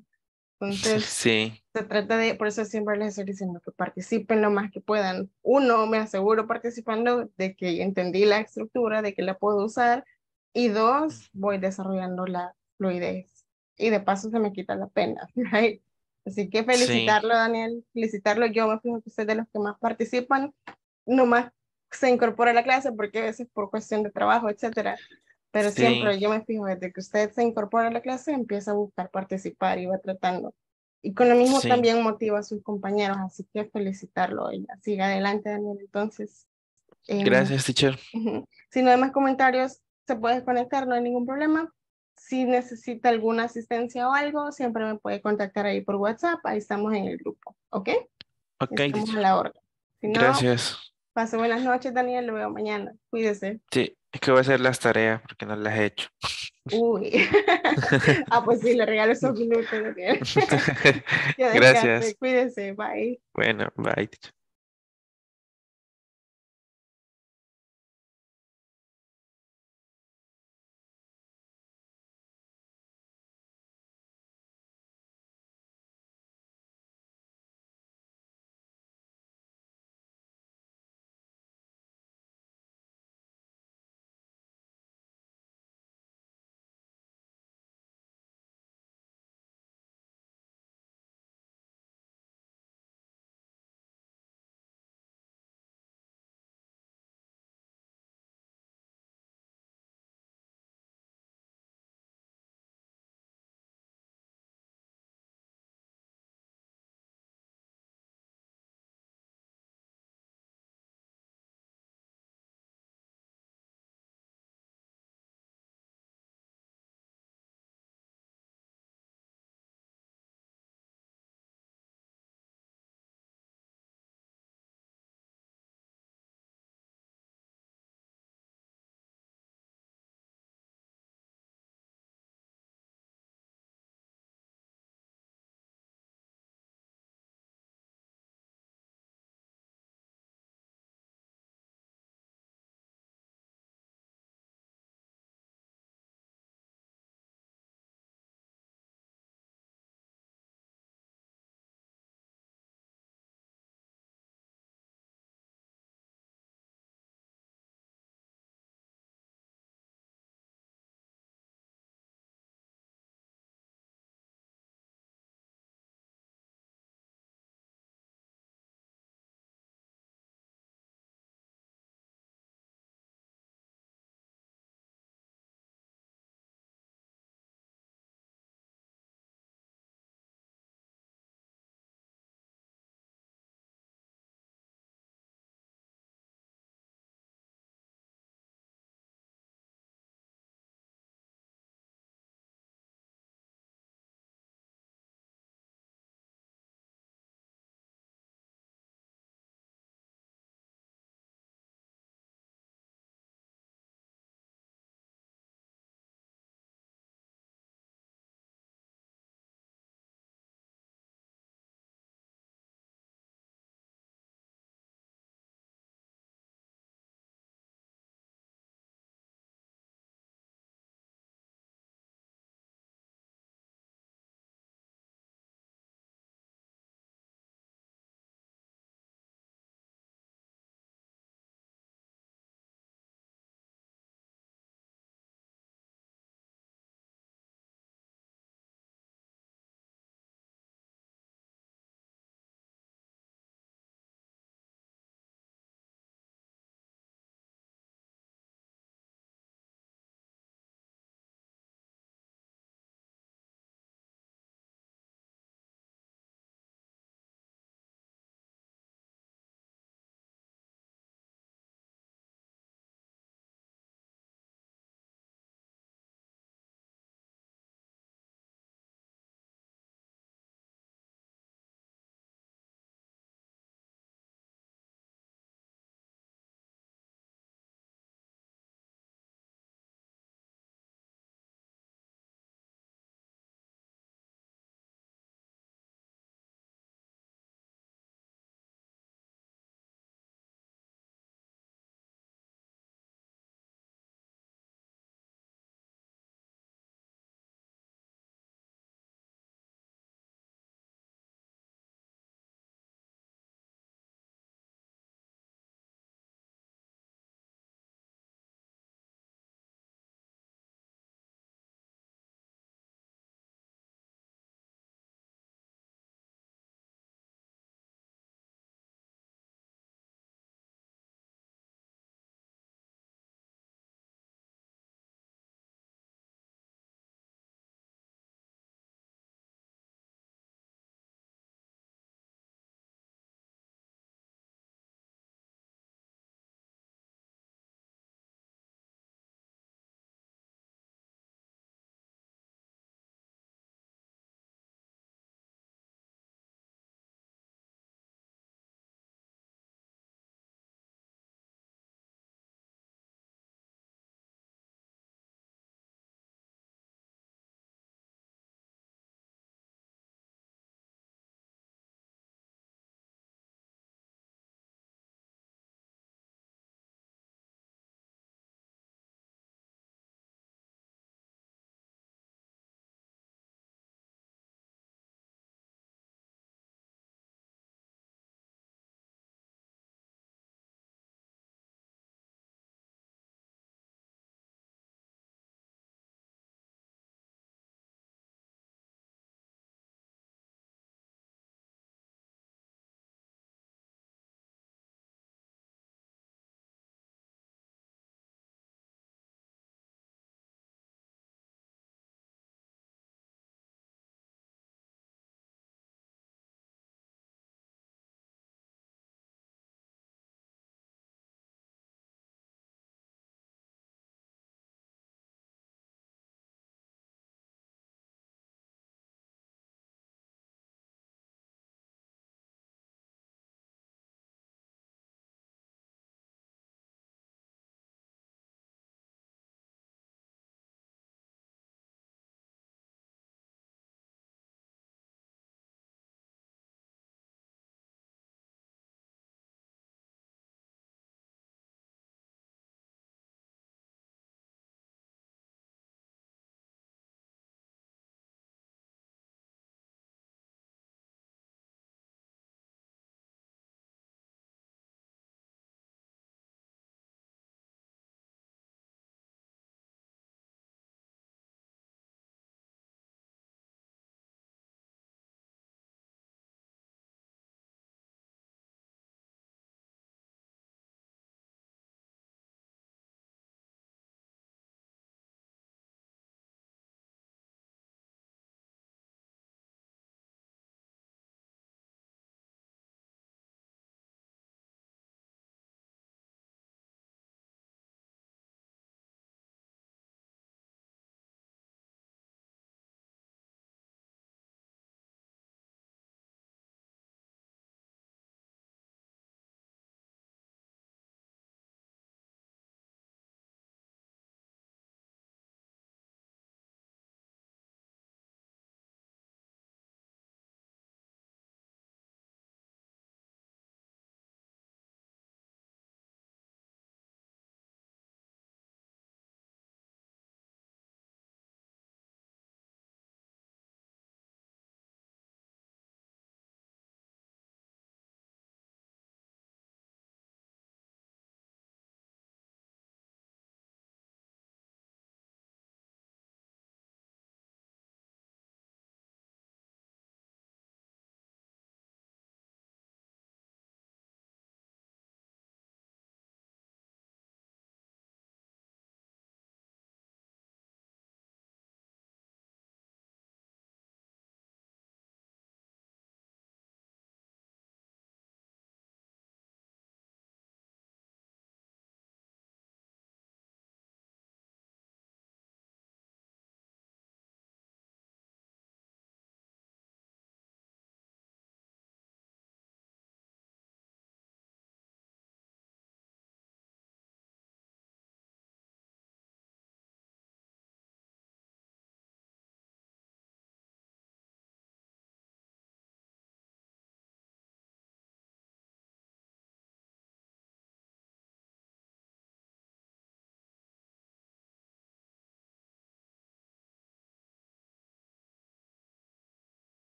Entonces, Sí, se trata de, por eso siempre les estoy diciendo que participen lo más que puedan. Uno, me aseguro participando de que entendí la estructura, de que la puedo usar. Y dos, voy desarrollando la fluidez. Y de paso se me quita la pena, (laughs) right? Así que felicitarlo, Daniel, felicitarlo. Yo me fijo que usted es de los que más participan, nomás se incorpora a la clase porque a veces por cuestión de trabajo, etcétera. Pero Sí. siempre yo me fijo desde que usted se incorpora a la clase, empieza a buscar participar y va tratando. Y con lo mismo Sí. también motiva a sus compañeros, así que felicitarlo y siga adelante, Daniel. Entonces, em, gracias, teacher. Si no hay más comentarios, se puede conectar, no hay ningún problema. Si necesita alguna asistencia o algo, siempre me puede contactar ahí por WhatsApp. Ahí estamos en el grupo, ¿ok? Ok, Estamos teacher. a la orden. Si no, Gracias. pase buenas noches, Daniel. Lo veo mañana. Cuídese. Sí, es que voy a hacer las tareas porque no las he hecho. Uy. (laughs) ah, pues sí, le regalo esos (laughs) minutos. (laughs) Gracias. Cuídese. Bye. Bueno, bye.